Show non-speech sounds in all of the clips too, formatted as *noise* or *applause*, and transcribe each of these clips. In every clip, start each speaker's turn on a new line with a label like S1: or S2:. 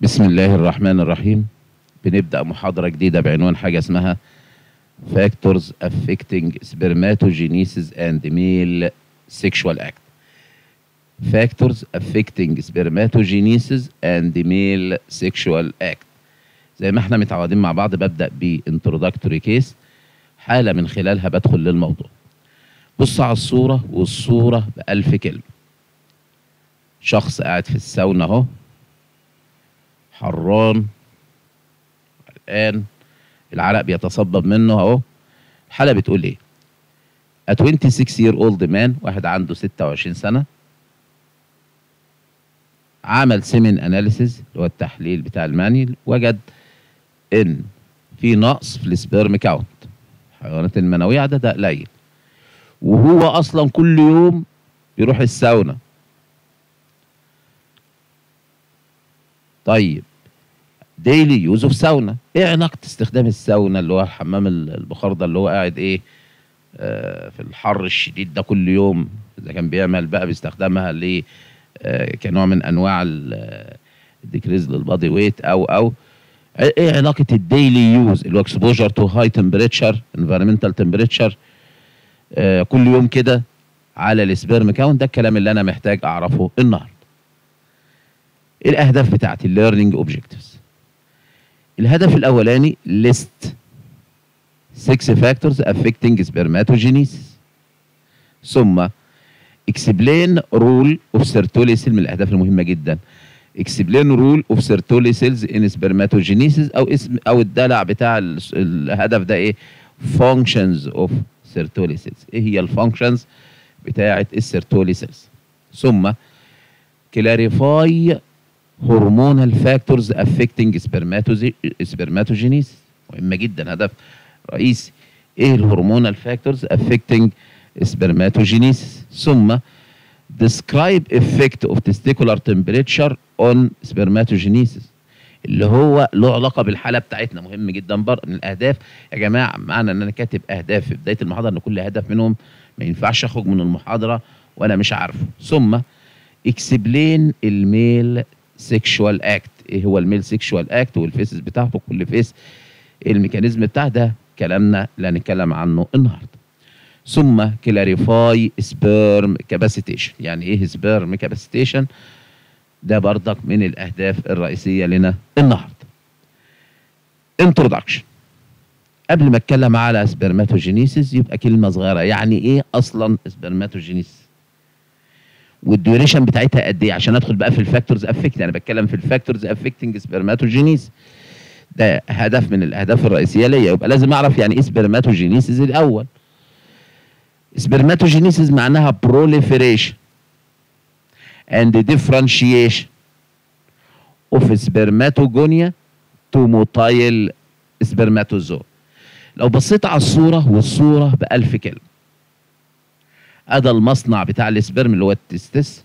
S1: بسم الله الرحمن الرحيم. بنبدأ محاضرة جديدة بعنوان حاجة اسمها Factors Affecting Spermatogenesis and Male Sexual Act. Factors Affecting Spermatogenesis and Male Sexual Act. زي ما إحنا متعودين مع بعض ببدأ ب Introductory Case. حالة من خلالها بدخل للموضوع. بص على الصورة والصورة بألف كلمة. شخص قاعد في ال sauna أهو. حران الآن العرق بيتصبب منه أهو. الحالة بتقول إيه؟ A 26 year old man واحد عنده 26 سنة عمل semen analysis اللي هو التحليل بتاع المني لقى وجد إن في نقص في ال sperm count الحيوانات المنوية عددها قليل. وهو أصلا كل يوم بيروح ال sauna. طيب daily use of sauna. إيه علاقة استخدام ال sauna اللي هو حمام البخار ده اللي هو قاعد إيه آه في الحر الشديد ده كل يوم؟ إذا كان بيعمل بقى بيستخدمها ل آه كنوع من أنواع ال decrease لل body weight أو أو إيه علاقة ال daily use؟ اللي هو exposure to high temperature environmental temperature كل يوم كده على ال sperm count ده الكلام اللي أنا محتاج أعرفه النهارده. الأهداف بتاعت ال learning objectives الهدف الأولاني list 6 factors affecting spermatogenesis ثم explain role of Sertoli cell من الأهداف المهمة جدا. explain role of Sertoli cells in spermatogenesis أو اسم أو الدلع بتاع الهدف ده إيه؟ functions of Sertoli cells إيه هي ال functions بتاعة ال Sertoli cells ثم clarify hormonal factors affecting spermatogenesis مهمة جدا هدف رئيسي. إيه ال hormonal factors affecting spermatogenesis ثم describe effect of testicular temperature on spermatogenesis اللي هو له علاقة بالحالة بتاعتنا. مهم جدا برضه. من الأهداف يا جماعة معنى إن أنا كاتب أهداف في بداية المحاضرة إن كل هدف منهم ما ينفعش أخرج من المحاضرة وأنا مش عارفه. ثم explain ال male sexual act إيه هو ال male sexual act وال phases بتاعته؟ كل phase. ال mechanism بتاع ده كلامنا اللي هنتكلم عنه النهارده. ثم clarify sperm capacitation يعني إيه sperm capacitation ده بردك من الأهداف الرئيسية لنا النهارده. introduction قبل ما أتكلم على spermatogenesis يبقى كلمة صغيرة. يعني إيه أصلا spermatogenesis وال duration بتاعتها قد إيه؟ عشان أدخل بقى في ال factors affect أنا بتكلم في ال factors affecting spermatogenesis ده هدف من الأهداف الرئيسية ليا. يبقى لازم أعرف يعني إيه spermatogenesis الأول. spermatogenesis معناها proliferation and differentiation of spermatogonia to motile spermatozoa. لو بصيت على الصورة والصورة بألف كلمة. ادى المصنع بتاع ال sperm اللي هو ال testis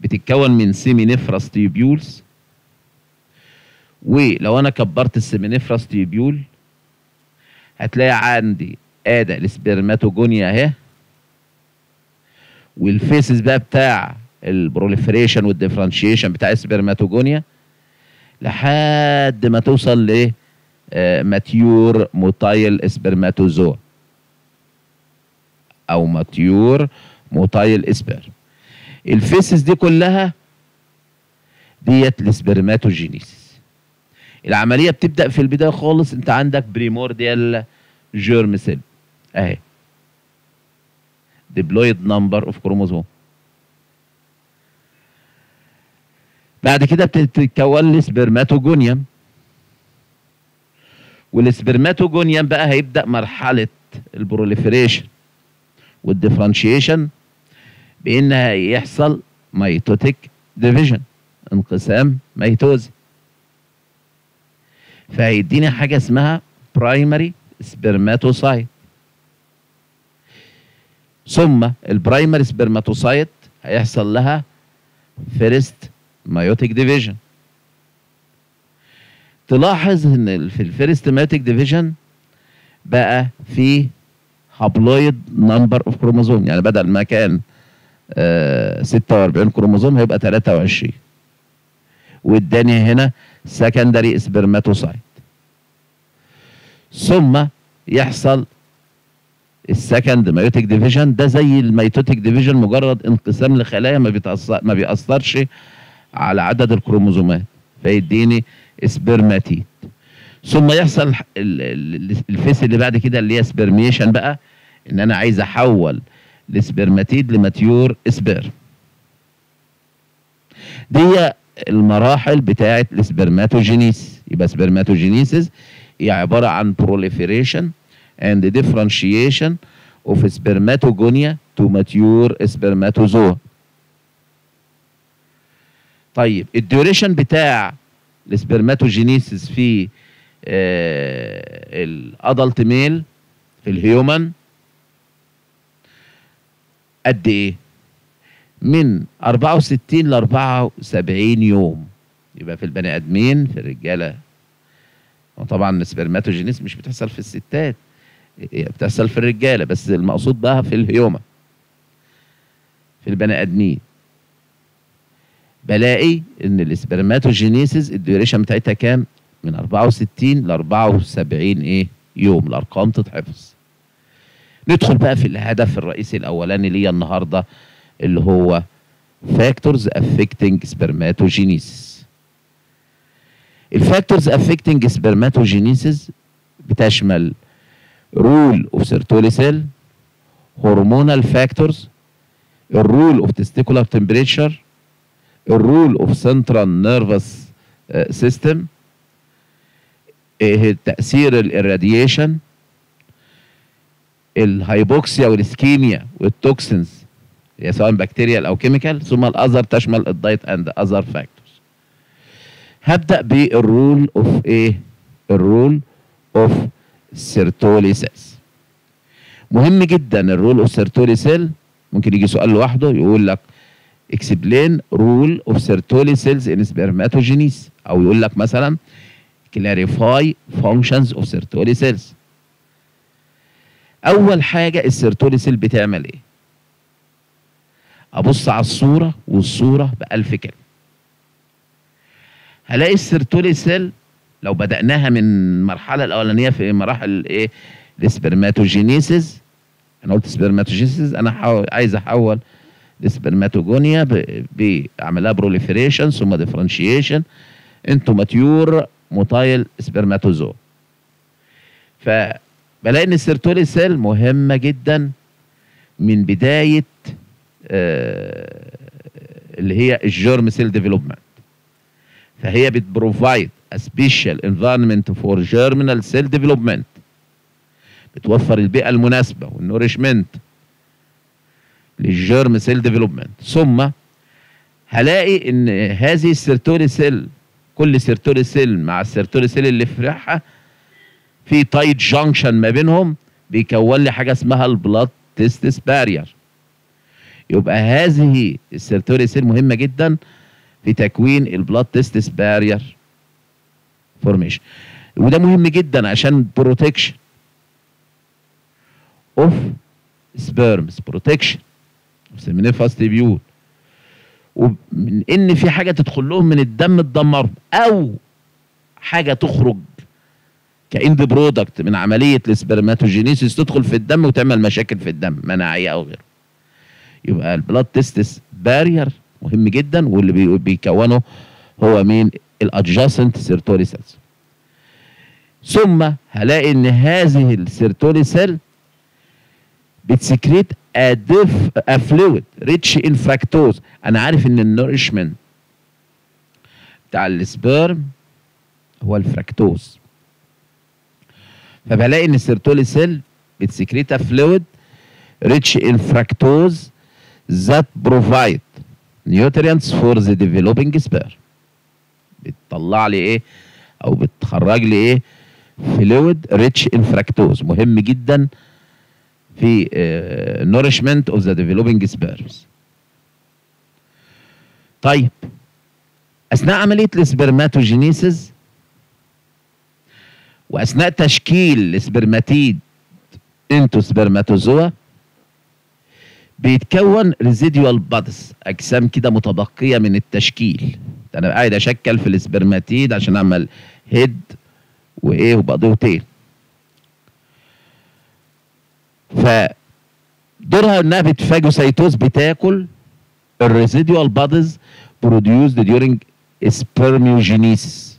S1: بتتكون من seminiferous tubules. ولو أنا كبرت ال seminiferous tubule هتلاقي عندي ادى ال spermatogonia أهي وال phases بقى بتاع ال proliferation وال differentiation بتاع ال spermatogonia لحد ما توصل ل mature motile spermatozoa أو mature motile sperm. ال phases دي كلها ديت ال spermatogenesis العملية بتبدأ في البداية خالص أنت عندك primordial germ cell أهي. diploid number of chromosome بعد كده بتتكون ال spermatogonium وال spermatogonium بقى هيبدأ مرحلة ال proliferation. وال differentiation بإنها يحصل mitotic division انقسام ميتوزي فهيديني حاجة اسمها primary spermatocyte ثم ال primary spermatocyte هيحصل لها first meiotic division تلاحظ إن في ال first meiotic division بقى في haploid number of chromosome. يعني بدل ما كان آه 46 كروموزوم هيبقى 23 واداني هنا secondary spermatocyte ثم يحصل ال second meiotic division ده زي ال mitotic division مجرد انقسام لخلايا ما ما بيأثرش على عدد الكروموزومات. فيديني spermatid ثم يحصل ال- ال- ال phase اللي بعد كده اللي هي spermiation بقى إن أنا عايز أحول ال spermatid ل mature sperm دي المراحل بتاعه ال spermatogenesis. يبقى spermatogenesis هي عبارة عن proliferation and differentiation of spermatogonia to mature spermatozoa. طيب ال duration بتاع ال spermatogenesis في ال adult male في ال human قد إيه؟ من 64 ل 74 يوم. يبقى في البني آدمين في الرجالة. وطبعا ال spermatogenesis مش بتحصل في الستات بتحصل في الرجالة بس المقصود بقى في ال human في البني آدمين. بلاقي إن ال spermatogenesis ال duration بتاعتها كام؟ من 64 ل 74 إيه يوم. الأرقام تتحفظ. ندخل بقى في الهدف الرئيسي الأولاني ليا النهارده اللي هو factors affecting spermatogenesis ال factors affecting spermatogenesis بتشمل role of Sertoli cell hormonal factors ال role of testicular temperature ال role of central nervous system تأثير الراديشن الهايبوكسيا والاسكيميا والتوكسينز سواء bacterial أو chemical ثم ال other تشمل ال diet and other factors هبدأ بال role of إيه؟ ال role of Sertoli cells مهم جدا ال role of Sertoli cell ممكن يجي سؤال لوحده يقول لك explain role of Sertoli cells in spermatogenesis أو يقول لك مثلا clarify functions of Sertoli cells أول حاجة ال Sertoli cell بتعمل إيه؟ أبص على الصورة والصورة بألف كلمة. هلاقي ال Sertoli cell لو بدأناها من المرحلة الأولانية في مراحل إيه؟ ال spermatogenesis. أنا قلت spermatogenesis حاول عايز أحول ال spermatogonia بعملها proliferation ثم differentiation into mature motile spermatozoa. فبلاقي إن ال Sertoli cell مهمة جدا من بداية آه اللي هي ال germ cell development فهي بت provide special environment for germinal cell development. بتوفر البيئة المناسبة وال nourishment لل germ cell development ثم هلاقي إن هذه ال Sertoli cell كل Sertoli cell مع ال Sertoli cell اللي في ريحها في tight junction ما بينهم بيكون لي حاجة اسمها ال blood testis barrier يبقى هذه ال Sertoli cell مهمة جدا في تكوين ال blood testis barrier formation وده مهم جدا عشان protection of sperms protection ومن ان في حاجة تدخل لهم من الدم تدمرهم أو حاجة تخرج ك end product من عملية ال spermatogenesis تدخل في الدم وتعمل مشاكل في الدم مناعية أو غيره. يبقى ال blood testis barrier مهم جدا واللي بي- بيكونه هو مين؟ ال adjacent Sertoli cells ثم هلاقي إن هذه ال Sertoli cell بت secrete a fluid rich in fructose أنا عارف إن ال nourishment بتاع ال sperm هو الفراكتوز فبلاقي إن ال Sertoli cell بت secrete fluid rich in fructose that provide nutrients for the developing sperm. بتطلع لي إيه؟ أو بتخرج لي إيه؟ fluid rich in fructose مهم جدا في nourishment of the developing sperms طيب أثناء عملية ال spermatogenesis وأثناء تشكيل ال spermatid into spermatozoa بيتكون residual bodies أجسام كده متبقية من التشكيل. أنا قاعد أشكل في ال spermatid عشان أعمل head وإيه و body و tail فدورها إنها بت phagocytose بتاكل ال residual bodies produced during spermiogenesis.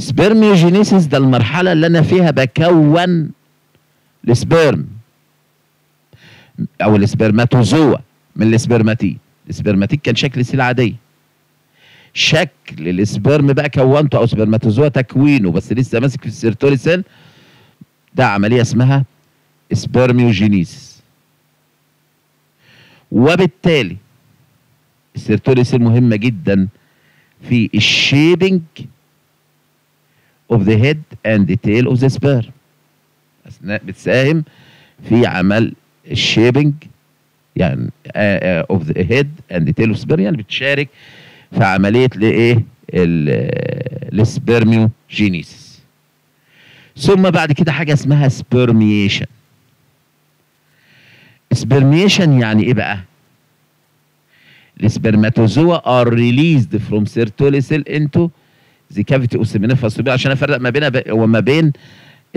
S1: Spermiogenesis ده المرحلة اللي أنا فيها بكون السبرم أو السبرماتوزوا من السبرماتيد السبرماتيد كان شكل cell عادية. شكل ال sperm بقى كونته أو spermatozoa تكوينه بس لسه ماسك في ال Sertoli cell ده عملية اسمها spermiogenesis وبالتالي ال Sertoli cell مهمة جدا في ال shaping the head and the tail of the sperm. أثناء بتساهم في عمل ال shaping يعني uh, uh, of the head and the tail of sperm يعني بتشارك في عملية الايه ال spermiogenesis ثم بعد كده حاجة اسمها spermiation spermiation يعني إيه بقى؟ ال spermatozoa released from Sertoli cell into the cavity of seminiferous عشان أفرق ما بينها وما بين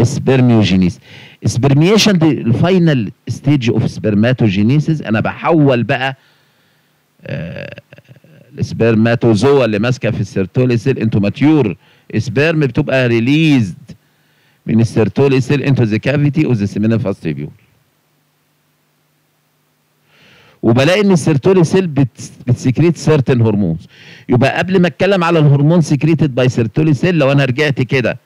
S1: spermiogenesis spermiation دي ال final stage of spermatogenesis أنا بحول بقى آه ال spermatozoa اللي ماسكة في ال Sertoli cell into mature sperm بتبقى released من ال Sertoli cell into the cavity of the seminiferous tubule وبلاقي إن ال Sertoli cell بت secrete certain hormones يبقى قبل ما أتكلم على ال hormone secreted by Sertoli cell لو أنا رجعت كده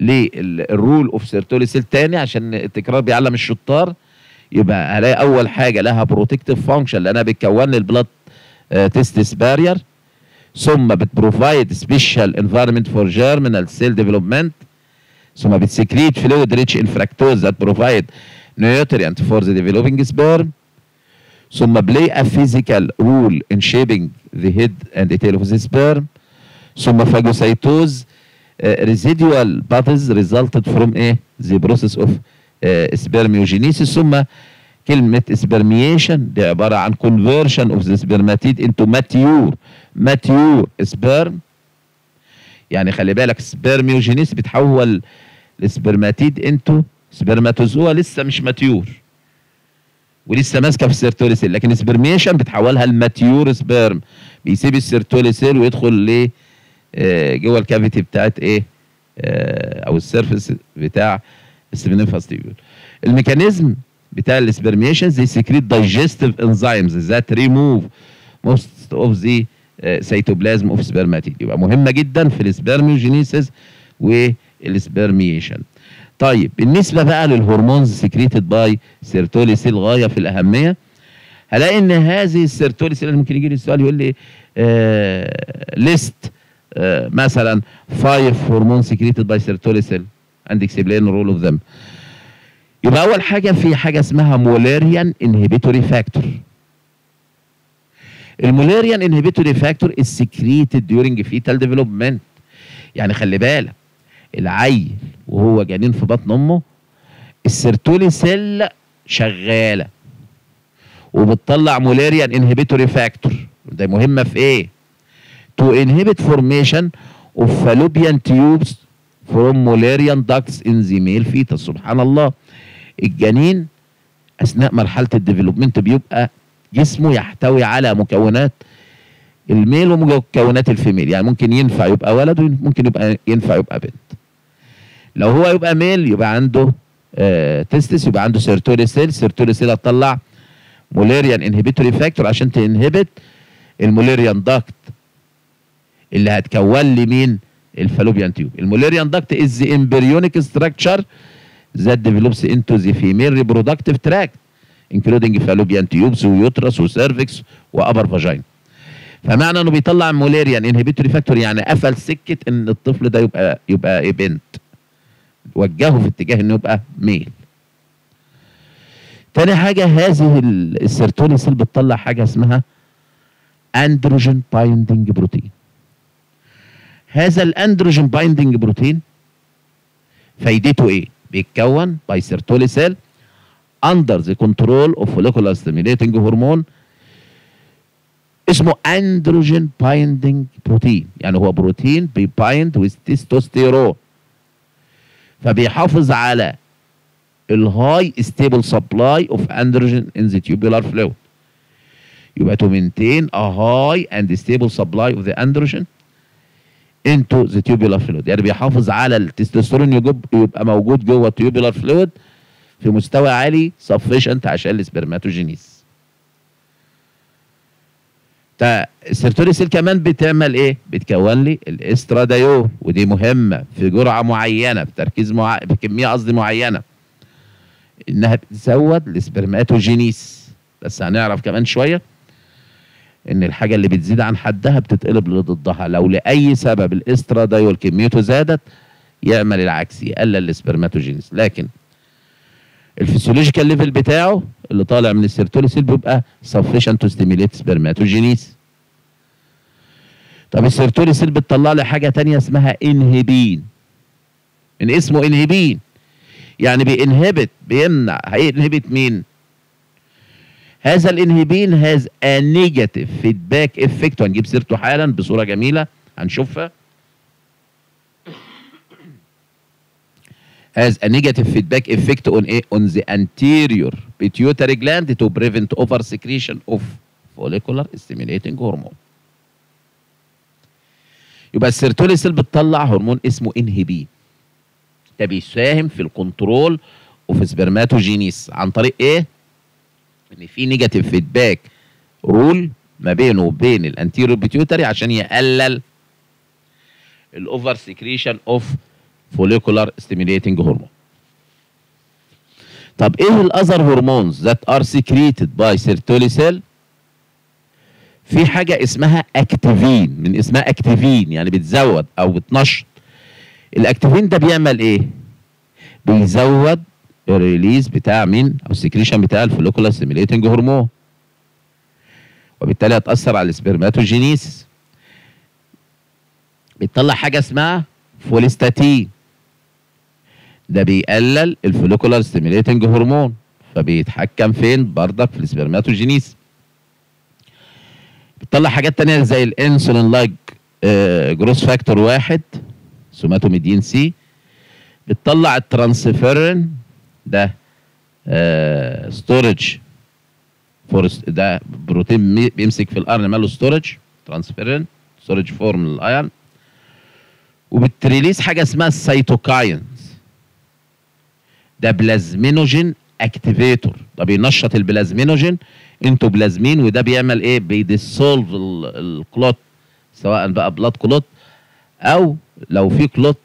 S1: لل role of Sertoli cell تاني عشان التكرار بيعلم الشطار يبقى هلاقي أول حاجة لها protective function لأنها بتكون ال blood testis barrier ثم بتبروفايد سبيشال انفايرمنت فور جيرمينال سيل ديفلوبمنت ثم بتسكريت فلويد ريتش ان فراكتوز ذات بروفايد nutrient for the developing sperm ثم play a physical role in shaping the head and the tail of the sperm ثم phagocytose uh, residual bodies resulted from إيه the process of uh, spermiogenesis ثم كلمة spermiation دي عبارة عن conversion of the spermatid into mature mature sperm يعني خلي بالك spermiogenesis بتحول ال spermatid into spermatozoa لسه مش mature. ولسه ماسكة في ال Sertoli cell لكن ال spermiation بتحولها ل mature sperm بيسيب ال Sertoli cell ويدخل ل جوه ال cavity بتاعت إيه آه أو ال surface بتاع ال seminiferous tubule ال mechanism بتاع السبرميشن زي سكريت دايجستيف انزيمز ذات ريموف most of the cytoplasm of spermatid يبقى مهمة جدا في ال spermiogenesis وال spermiation طيب بالنسبة بقى لل hormones secreted by Sertoli cell غاية في الأهمية هلاقي إن هذه ال Sertoli cell ممكن يجي لي السؤال يقول لي آه list آه مثلا 5 hormone secreted by Sertoli cell and explain the role of them. يبقى أول حاجة في حاجة اسمها Müllerian inhibitory factor ال Müllerian inhibitory factor is secreted during fetal development. يعني خلي بالك العيل وهو جنين في بطن أمه ال Sertoli cell شغالة وبتطلع Müllerian inhibitory factor ده مهمة في إيه؟ to inhibit formation of fallopian tubes from Müllerian ducts in the male سبحان الله. الجنين أثناء مرحلة ال development بيبقى جسمه يحتوي على مكونات ال male ومكونات ال female. يعني ممكن ينفع يبقى ولد وممكن يبقى ينفع يبقى بنت. لو هو يبقى male يبقى عنده آه testis يبقى عنده Sertoli cell Sertoli cell هتطلع Müllerian inhibitory factor عشان ت inhibit ال Müllerian duct اللي هتكون لي مين؟ ال fallopian tube ال Müllerian duct is the embryonic structure that develops into the female reproductive tract including fallopian tubes و uterus و cervix و upper vagina فمعنى إنه بيطلع Müllerian inhibitory factor يعني قفل سكة إن الطفل ده يبقى يبقى بنت وجهه في اتجاه إنه يبقى male. تاني حاجة هذه ال Sertoli cell بتطلع حاجة اسمها androgen binding protein هذا ال androgen binding protein فايدته إيه؟ بيتكون by Sertoli cell under the control of follicular stimulating hormone اسمه androgen binding protein يعني هو بروتين بي bind with testosterone فبيحافظ على ال high stable supply of androgen in the tubular fluid. يبقى to maintain a high and stable supply of the androgen into the tubular fluid. يعني بيحافظ على التستوستيرون يبقى موجود جوه ال tubular fluid في مستوى عالي sufficient عشان ال spermatogenesis. تا ال Sertoli cell كمان بتعمل إيه؟ بتكون لي الاسترادايول ودي مهمة في جرعه معينة بتركيز مع... بكمية قصدي معينة. إنها بتزود ال spermatogenesis. بس هنعرف كمان شوية إن الحاجة اللي بتزيد عن حدها بتتقلب لضدها. لو لأي سبب الاسترادايول كميته زادت يعمل العكس يقلل ال spermatogenesis. لكن ال physiological level بتاعه اللي طالع من ال Sertoli cell بيبقى sufficient to stimulate spermatogenesis طب ال Sertoli cell بتطلع لي حاجة تانية اسمها inhibin من اسمه inhibin يعني بي inhibit بيمنع. هي inhibit مين؟ هذا ال inhibin has a negative feedback effect وهنجيب سيرته حالا بصورة جميلة هنشوفها. Has a negative feedback effect on a, on the anterior pituitary gland to prevent over secretion of follicular stimulating hormone. يبقى ال Sertoli cell بتطلع هرمون اسمه inhibin ده بيساهم في ال control of spermatogenesis عن طريق إيه؟ إن في negative feedback role ما بينه وبين ال anterior pituitary عشان يقلل ال over secretion of follicular stimulating hormone طب إيه ال other hormones that are secreted by Sertoli cell في حاجة اسمها activin من اسمها activin يعني بتزود أو بتنشط. ال activin ده بيعمل إيه؟ بيزود ال release بتاع مين؟ أو ال secretion بتاع ال follicular stimulating hormone وبالتالي هتأثر على ال spermatogenesis بتطلع حاجة اسمها follistatin ده بيقلل ال follicular stimulating hormone فبيتحكم فين؟ بردك في ال spermatogenesis بتطلع حاجات تانية زي ال insulin like growth factor واحد somatomedin C. بتطلع الترانسفيرين ده storage for ده بروتين بيمسك في ال iron ماله storage transferrin storage form لل iron وبت release حاجة اسمها ال cytokines ده plasminogen activator ده بينشط ال plasminogen into plasmin وده بيعمل إيه؟ بي dissolve ال clot سواء بقى blood clot أو لو في clot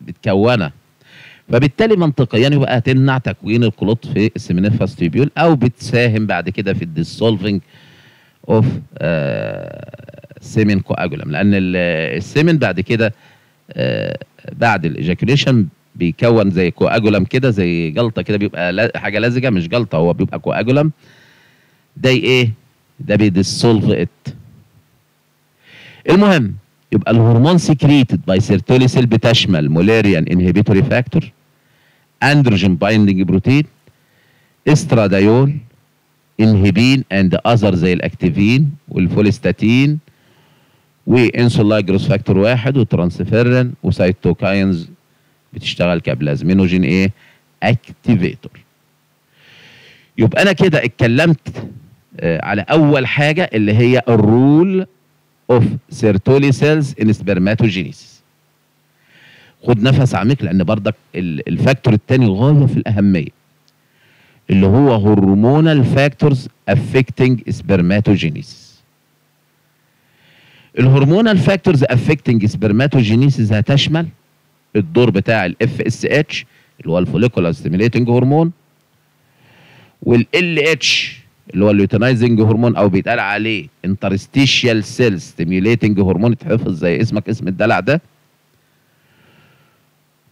S1: بتكونه. فبالتالي منطقيا يبقى هتمنع تكوين ال clot في ال seminiferous tubule أو بتساهم بعد كده في ال dissolving of semen coagulum لأن ال semen بعد كده آه بعد ال ejaculation بيكون زي coagulum كده زي جلطة كده بيبقى حاجة لزجة مش جلطة هو بيبقى coagulum ده إيه؟ ده بي dissolve it المهم يبقى ال hormone secreted by Sertoli cell بتشمل Mullerian inhibitory factor androgen binding protein estradiol inhibin and other زي ال activin وال follistatin و insulin like growth factor واحد و transferrin و cytokines بتشتغل كبلازمينوجين إيه؟ activator. يبقى أنا كده اتكلمت آه على أول حاجة اللي هي ال role of Sertoli cells in spermatogenesis. خد نفس عميق لأن بردك ال factor الثاني غاية في الأهمية اللي هو hormonal factors affecting spermatogenesis. ال hormonal factors affecting spermatogenesis هتشمل الدور بتاع ال FSH اللي هو ال follicular stimulating hormone وال LH اللي هو ال luteinizing hormone أو بيتقال عليه interstitial cell stimulating hormone اتحفظ زي اسمك اسم الدلع ده.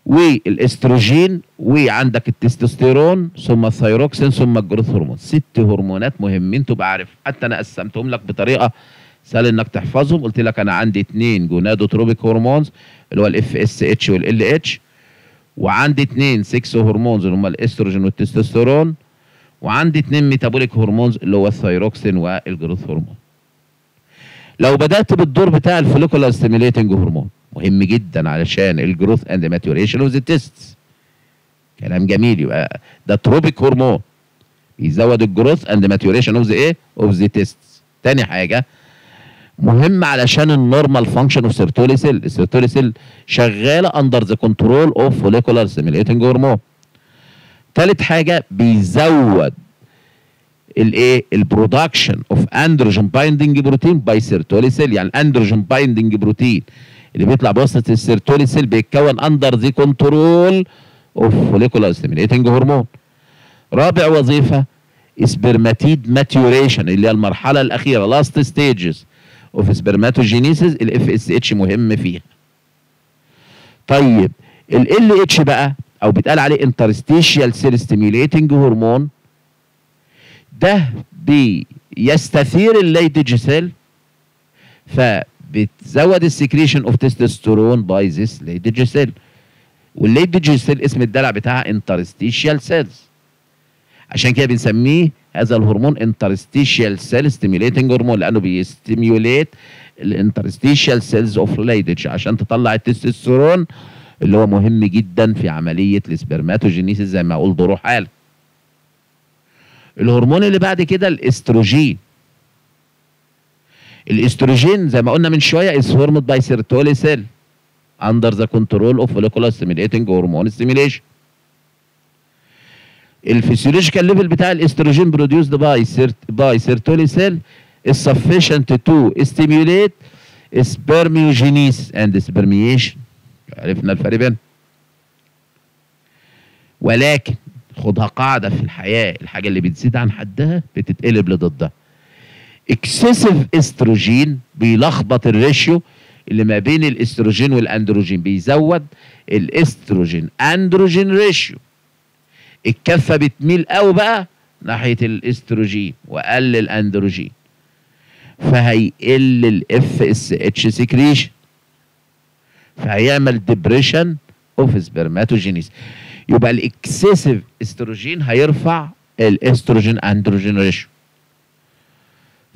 S1: والأستروجين وعندك التستوستيرون ثم الثيروكسين ثم ال growth hormone. ست هرمونات مهمين تبقى عارف. حتى أنا قسمتهم لك بطريقة سهل إنك تحفظهم. قلت لك أنا عندي اثنين gonadotropic hormones اللي هو ال FSH وال LH وعندي اثنين sex hormones اللي هم الاستروجين والتستوستيرون وعندي اثنين metabolic hormones اللي هو ال thyroxine وال growth hormone لو بدأت بالدور بتاع ال follicular stimulating hormone مهم جدا علشان ال growth and maturation of the testes كلام جميل. يبقى ده trophic hormone بيزود ال growth and maturation of the إيه of the testes تاني حاجة مهم علشان ال normal function of Sertoli cell ال Sertoli cell شغالة under the control of follicular stimulating hormone تالت حاجة بيزود الايه ال production of androgen binding protein by Sertoli cell يعني ال androgen binding protein اللي بيطلع بواسطة ال Sertoli cell بيتكون under the control of follicular stimulating hormone رابع وظيفة spermatid maturation اللي هي المرحلة الأخيرة last stages of spermatogenesis ال FSH مهم فيها طيب LH بقى أو بيتقال عليه interstitial cell stimulating hormone ده بيستثير ال Leydig cell فبتزود ال secretion of testosterone by this Leydig cell وال Leydig cell اسم الدلع بتاعها interstitial cells عشان كده بنسميه هذا الهرمون interstitial cell stimulating hormone لأنه بي stimulate ال interstitial cells of Leydig عشان تطلع التستوستيرون اللي هو مهم جدا في عملية ال spermatogenesis زي ما أقول دوره حالا الهرمون اللي بعد كده الإستروجين. الإستروجين زي ما قلنا من شوية is formed by Sertoli cell under the control of follicular stimulating hormone stimulation. ال physiological level بتاع الاستروجين produced by by Sertoli cell is sufficient to stimulate spermiogenesis and spermiation. عرفنا الفرق بينهم ولكن خدها قاعدة في الحياة الحاجة اللي بتزيد عن حدها بتتقلب لضدها. excessive estrogen بيلخبط ال ratio اللي ما بين الاستروجين والاندروجين بيزود ال estrogen androgen ratio الكفة بتميل قوي بقى ناحية الاستروجين وقل الاندروجين. فهيقل ال FSH secretion فهيعمل depression of spermatogenesis يبقى ال excessive estrogen هيرفع ال estrogen androgen ratio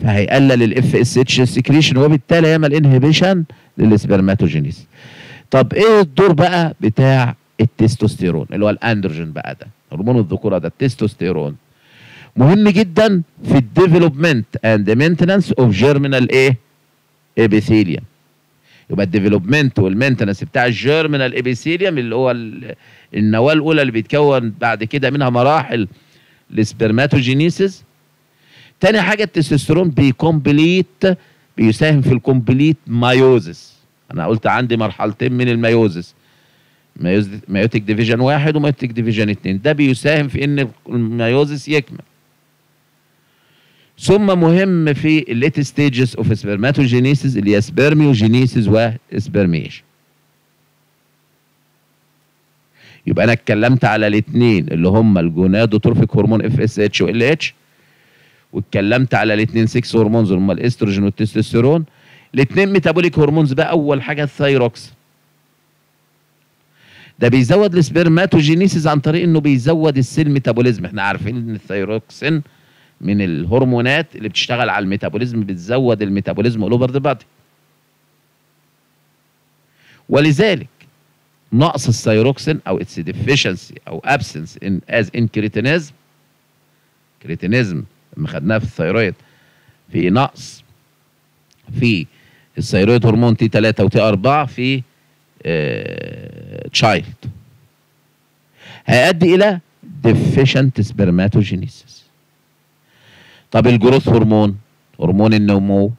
S1: فهيقلل ال FSH secretion وبالتالي يعمل inhibition لل spermatogenesis طب إيه الدور بقى بتاع التستوستيرون اللي هو الاندروجين بقى ده؟ هرمون الذكورة ده التستوستيرون مهم جدا في ال development and maintenance of germinal إيه epithelium يبقى ال development وال maintenance بتاع ال germinal epithelium اللي هو النواه الأولى اللي بيتكون بعد كده منها مراحل ال spermatogenesis تاني حاجة التستوستيرون بي complete بيساهم في ال complete meiosis أنا قلت عندي مرحلتين من ال meiosis meiotic division واحد و meiotic division اتنين. ده بيساهم في إن ال meiosis يكمل. ثم مهم في ال late stages of spermatogenesis اللي هي spermiogenesis و spermiation يبقى أنا اتكلمت على الاثنين اللي هم ال gonadotrophic hormone FSH و LH واتكلمت على الاثنين sex hormones اللي هم الإستروجين والتستوستيرون. الاثنين metabolic hormones بقى أول حاجة الثايروكسين ده بيزود ال spermatogenesis عن طريق إنه بيزود ال cell metabolism. إحنا عارفين إن الثايروكسين من الهرمونات اللي بتشتغل على ال metabolism بتزود ال metabolism all over the body ولذلك نقص الثايروكسين أو its deficiency أو absence in as in cretinism cretinism لما خدناها في ال thyroid في نقص في ال thyroid hormone T 3 و T 4 في child هيؤدي إلى deficient spermatogenesis. طب ال growth hormone هرمون النمو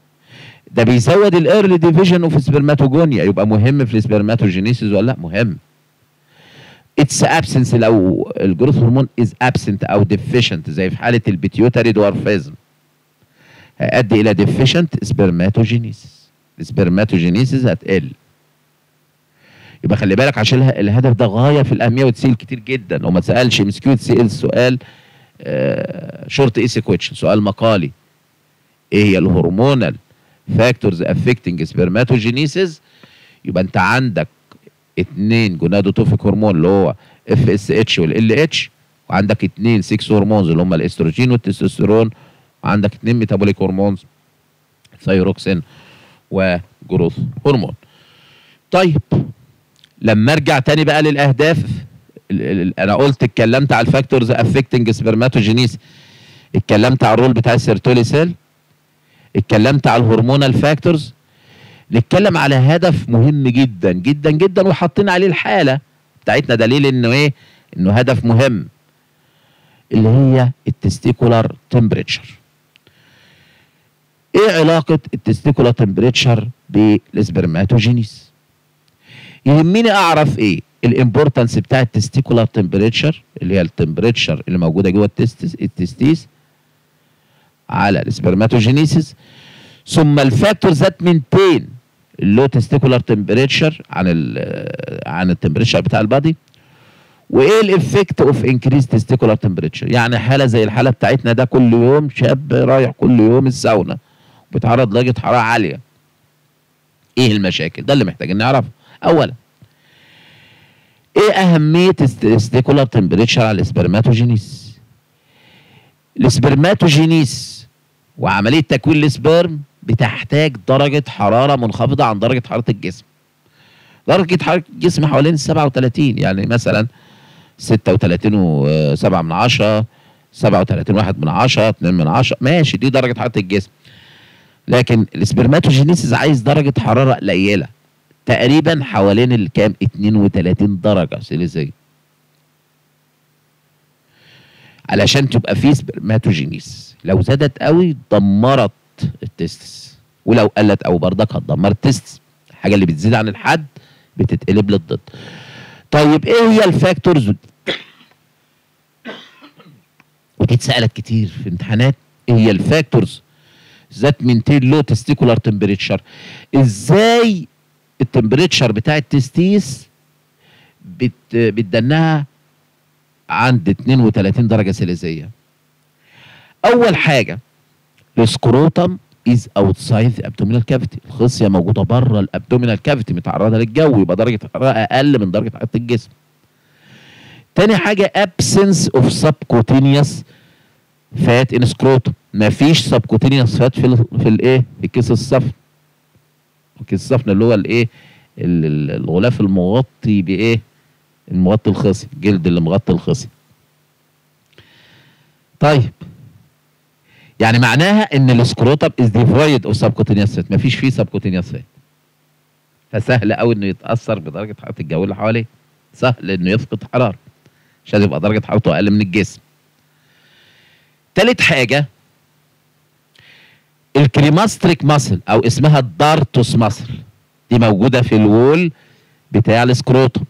S1: ده بيزود ال early division of spermatogonia يبقى مهم في ال spermatogenesis ولا لأ؟ مهم. its absence لو ال growth hormone is absent أو deficient زي في حالة ال pituitary dwarfism هيؤدي إلى deficient spermatogenesis ال spermatogenesis هتقل. يبقى خلي بالك عشان الهدف ده غاية في الأهمية وتسال كتير جدا. وما تسألش MCQ تسال سؤال short essay question سؤال مقالي. إيه هي ال hormonal factors affecting spermatogenesis يبقى أنت عندك اتنين gonadotrophic hormone اللي هو FSH وال LH وعندك اتنين sex hormones اللي هم الأستروجين والتستوستيرون وعندك اتنين metabolic hormones ثايروكسين و growth hormone طيب لما ارجع تاني بقى للأهداف أنا قلت اتكلمت على ال factors affecting spermatogenesis اتكلمت على ال role بتاع ال Sertoli cell اتكلمت على ال hormonal factors. نتكلم على هدف مهم جدا جدا جدا وحاطين عليه الحالة بتاعتنا دليل إنه إيه؟ إنه هدف مهم اللي هي ال testicular temperature إيه علاقة ال testicular temperature بال spermatogenesis يهمني أعرف إيه؟ ال importance بتاع ال testicular temperature اللي هي ال temperature اللي موجودة جوه ال testes ال testis على ال spermatogenesis ثم ال factor that maintain ال low testicular temperature عن ال عن ال temperature بتاع ال body. وإيه ال effect of increase testicular temperature يعني حالة زي الحالة بتاعتنا ده كل يوم شاب رايح كل يوم الساونا بيتعرض لدرجه حرارة عالية. إيه المشاكل؟ ده اللي محتاجين نعرفه. اولا إيه أهمية ال testicular temperature على ال spermatogenesis ال spermatogenesis وعملية تكوين ال sperm بتحتاج درجة حرارة منخفضة عن درجة حرارة الجسم. درجة حرارة الجسم حوالين ال 37 يعني مثلا 36 و7 من 10 37 واحد من 10 2 من 10 ماشي دي درجة حرارة الجسم. لكن ال spermatogenesis عايز درجة حرارة قليله تقريبا حوالين الكام؟ 32 درجة سيليزيه علشان تبقى في spermatogenesis لو زادت قوي دمرت ال testis ولو قلت أو بردك هتدمر ال testis الحاجة اللي بتزيد عن الحد بتتقلب للضد. طيب إيه هي ال factors؟ ودي اتسالت كتير في امتحانات. إيه هي ال factors؟ that maintain low testicular temperature إزاي ال temperature بتاع ال testis بت بتدنها عند 32 درجة سيليزية. أول حاجة ال scrotum is outside abdominal cavity الخصية موجودة بره ال abdominal cavity متعرضة للجو يبقى درجة الحراره أقل من درجة حرارة الجسم. تاني حاجة absence of subcutaneous fat in scrotum. مفيش subcutaneous fat في في الايه في كيس الصفن كيس الصفن اللي هو الايه ال- ال- الغلاف المغطي بايه؟ المغطي الخصي الجلد اللي مغطي الخصي. طيب. يعني معناها إن ال scrotum is devoid of subcutaneous fat مفيش فيه subcutaneous fat فسهل قوي إنه يتأثر بدرجة حرارة الجو اللي حواليه. سهل إنه يفقد حرارة. عشان يبقى درجة حرارته أقل من الجسم. تالت حاجة ال cremasteric muscle أو اسمها ال dartos muscle دي موجودة في ال wall بتاع ال scrotum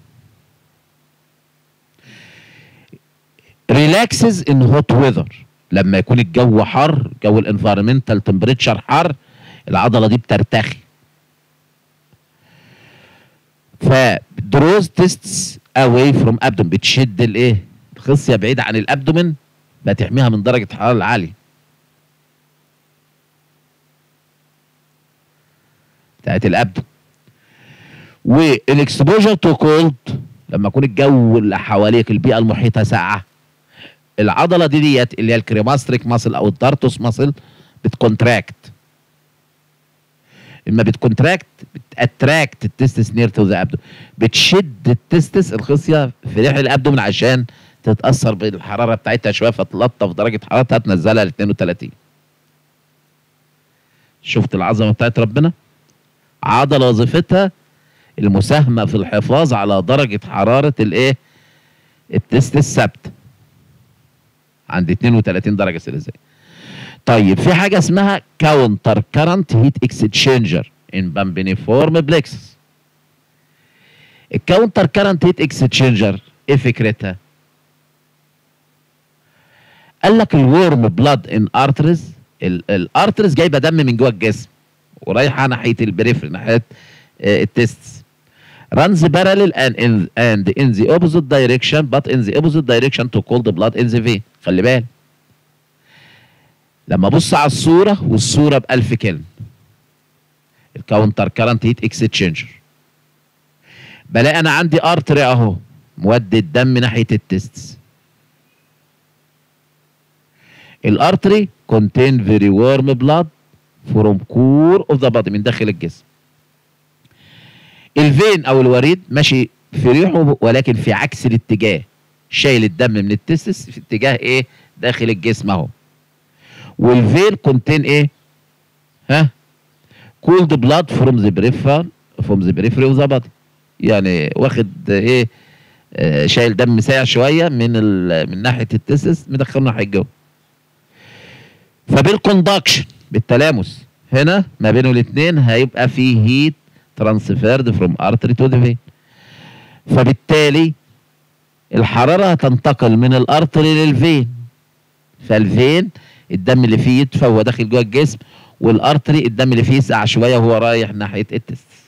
S1: relaxes in hot weather لما يكون الجو حر جو ال environmental temperature حر العضلة دي بترتخي. ف draws testes away from abdomen بتشد الإيه؟ الخصيه بعيده عن ال abdomen بتحميها من درجة الحراره العاليه بتاعت ال abdomen وال exposure to cold لما يكون الجو اللي حواليك البيئة المحيطة ساقعة. العضلة دي ديت اللي هي ال cremasteric muscle أو ال dartos muscle بتكونتراكت. إما بتكونتراكت بتأتراكت التستس نير تو ذا ابدو بتشد التستس الخصية في ريح ال abdomen عشان تتأثر بالحرارة بتاعتها شوية فتلطف درجة حرارتها تنزلها ل 32 شفت العظمة بتاعت ربنا؟ عضله وظيفتها المساهمة في الحفاظ على درجة حرارة الايه؟ ال testis ثابته عند 32 درجة سيليزيه طيب في حاجة اسمها counter current heat exchanger in pampiniform plexus ال counter current heat exchanger إيه فكرتها؟ قال لك ال warm blood in arteries ال arteries جايبة دم من جوه الجسم. ورايحه ناحيه ال periphery ناحية ال testis runs parallel and in, and in the opposite direction but in the opposite direction to cold blood in the vein. خلي بالك. لما أبص على الصورة والصورة بألف كلمة. ال counter current heat exchanger بلاقي أنا عندي artery أهو مودي الدم ناحية ال testis ال artery contain very warm blood. from core of the body من داخل الجسم. ال vein أو الوريد ماشي في ريحه ولكن في عكس الاتجاه. شايل الدم من ال testis في اتجاه إيه؟ داخل الجسم أهو. وال vein contain إيه؟ ها؟ cold blood from the peripher from the periphery of the body يعني واخد إيه؟ آه شايل دم ساقع شوية من من ناحية ال testis مدخله ناحية الجو. فبال conduction بالتلامس. هنا ما بين الاثنين هيبقى في heat transferred from artery to the vein فبالتالي الحرارة هتنتقل من ال artery لل vein فال vein الدم اللي فيه يدفى وهو داخل جوه الجسم وال artery الدم اللي فيه يسقع شوية وهو رايح ناحية ال testis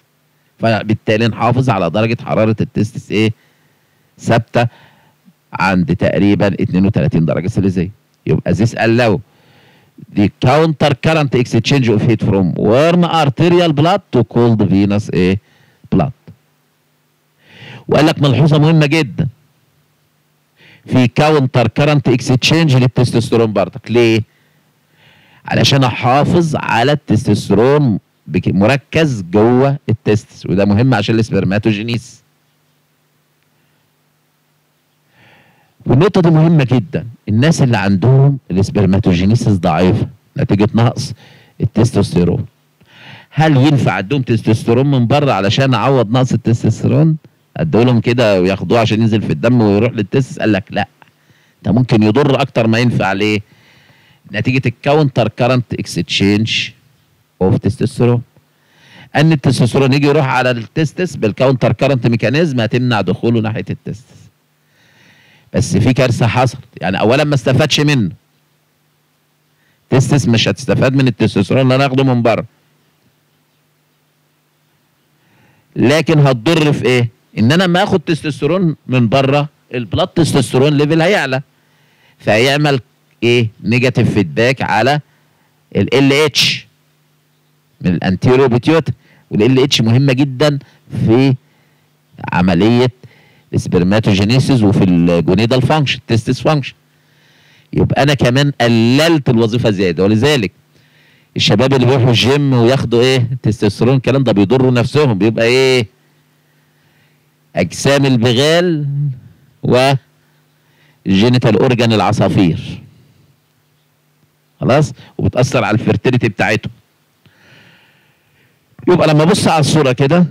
S1: فبالتالي نحافظ على درجة حرارة ال testis إيه؟ ثابتة عند تقريبا 32 درجة سلسيه يبقى this allow the counter current exchange of heat from warm arterial blood to cold venous إيه blood. وقال لك ملحوظة مهمة جدا. في counter current exchange لل testosterone برضك. ليه؟ علشان أحافظ على التستوستيرون مركز جوه ال testis وده مهم عشان ال spermatogenesis. والنقطة دي مهمة جدا. الناس اللي عندهم ال spermatogenesis ضعيفة نتيجة نقص التستوستيرون. هل ينفع عندهم تستوستيرون من بره علشان أعوض نقص التستوستيرون؟ أدوا لهم كده وياخدوه عشان ينزل في الدم ويروح لل testis قال لك لا. ده ممكن يضر أكتر ما ينفع ليه؟ نتيجة ال counter current exchange of testosterone أن التستوستيرون يجي يروح على ال testis بال counter current mechanism هتمنع دخوله ناحية ال testis. بس في كارثة حصلت. يعني اولا ما استفادش منه. testis مش هتستفاد من التستوستيرون اللي أنا اخده من بره. لكن هتضر في إيه؟ إن أنا لما آخد تستوستيرون من بره ال blood testosterone level هيعلى. فهيعمل إيه؟ negative feedback على ال LH من ال anterior pituitary وال LH مهمة جدا في عملية ال spermatogenesis وفي ال gonadal function testis function. يبقى أنا كمان قللت الوظيفة زيادة. ولذلك الشباب اللي بيروحوا الجيم وياخدوا إيه تستوستيرون الكلام ده بيضروا نفسهم. بيبقى إيه؟ أجسام البغال وال genital organ العصافير. خلاص؟ وبتأثر على ال fertility بتاعتهم. يبقى لما أبص على الصورة كده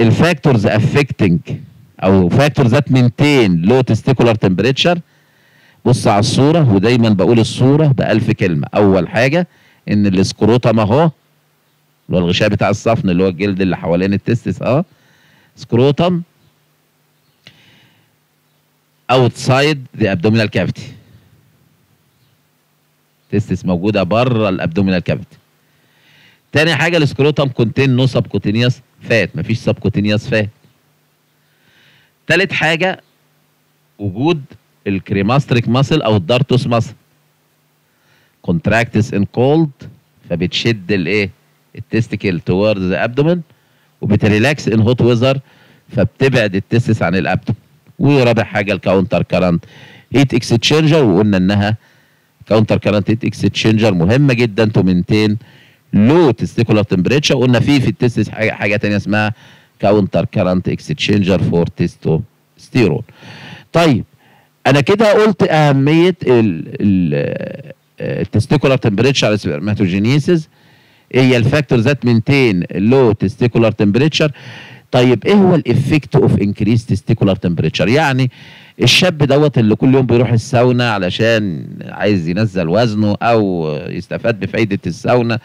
S1: ال factors affecting أو factor that maintain low testicular temperature بص على الصورة ودايما بقول الصورة بألف كلمة. أول حاجة إن ال scrotum أهو اللي هو الغشاء بتاع الصفن اللي هو الجلد اللي حوالين ال testis آه scrotum outside the abdominal cavity testis موجودة بره ال abdominal cavity تاني حاجة ال scrotum contain no subcutaneous fat مفيش subcutaneous fat تالت حاجة وجود ال cremasteric muscle أو ال dartos muscle contracts in cold فبتشد الإيه؟ ال testicle toward the abdomen وبت relax in hot weather فبتبعد ال testis عن ال abdomen ورابع حاجة ال counter current heat exchanger وقلنا إنها counter current heat exchanger مهمة جدا to maintain low testicular temperature قلنا في في ال testis حاجة حاجة ثانية اسمها counter current exchanger for testosterone طيب أنا كده قلت أهمية ال testicular temperature على هي ال factor that maintain low testicular temperature طيب إيه هو ال effect of increase testicular temperature يعني الشاب دوت اللي كل يوم بيروح الساونا علشان عايز ينزل وزنه أو يستفاد بفايدة الساونا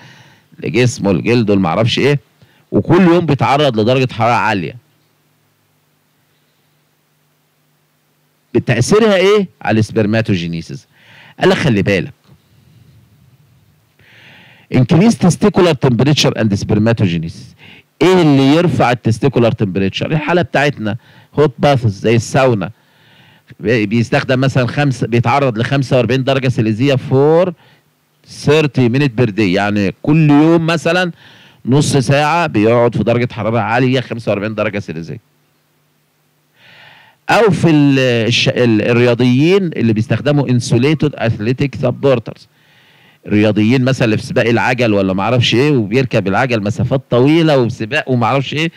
S1: لجسمه لجلده معرفش إيه. وكل يوم بيتعرض لدرجة حرارة عالية. تاثيرها إيه؟ على ال spermatogenesis. قال لك خلي بالك. increase testicular temperature and spermatogenesis. إيه اللي يرفع ال testicular temperature الحالة بتاعتنا. hot bath زي الساونا. بيستخدم مثلا خمسة بيتعرض ل 45 درجة سيليزية for 30 minute per day يعني كل يوم مثلا نص ساعة بيقعد في درجة حرارة عالية 45 درجة سيليزية. أو في ال الرياضيين اللي بيستخدموا insulated athletic supporters الرياضيين مثلا اللي في سباق العجل ولا ما أعرفش إيه وبيركب العجل مسافات طويلة وسباق وما أعرفش إيه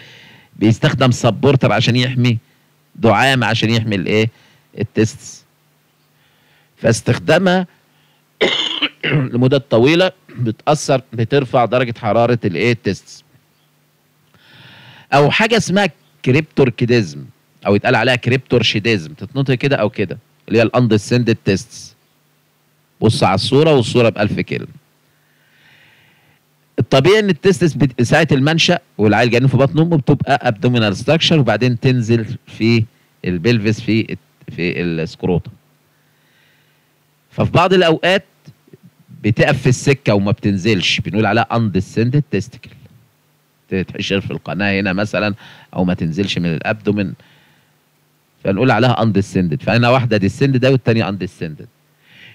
S1: بيستخدم supporter عشان يحمي دعامة عشان يحمي الإيه؟ ال testis. فاستخدامها *coughs* لمدة طويلة بتأثر بترفع درجة حرارة الايه ال testis أو حاجة اسمها cryptorchidism أو يتقال عليها cryptorchidism. تتنطق كده أو كده اللي هي ال undescended testis بص على الصورة والصورة بألف كلمة. الطبيعي إن ال testis ساعة المنشأ والعيل جايين في بطن امه بتبقى abdominal structure وبعدين تنزل في ال pelvis في في ال scrotum ففي بعض الأوقات بتقف في السكة وما بتنزلش. بنقول عليها undescended testicle تتحشر في القناة هنا مثلا أو ما تنزلش من ال abdomen. فنقول عليها undescended فهنا واحدة descended والثانيه undescended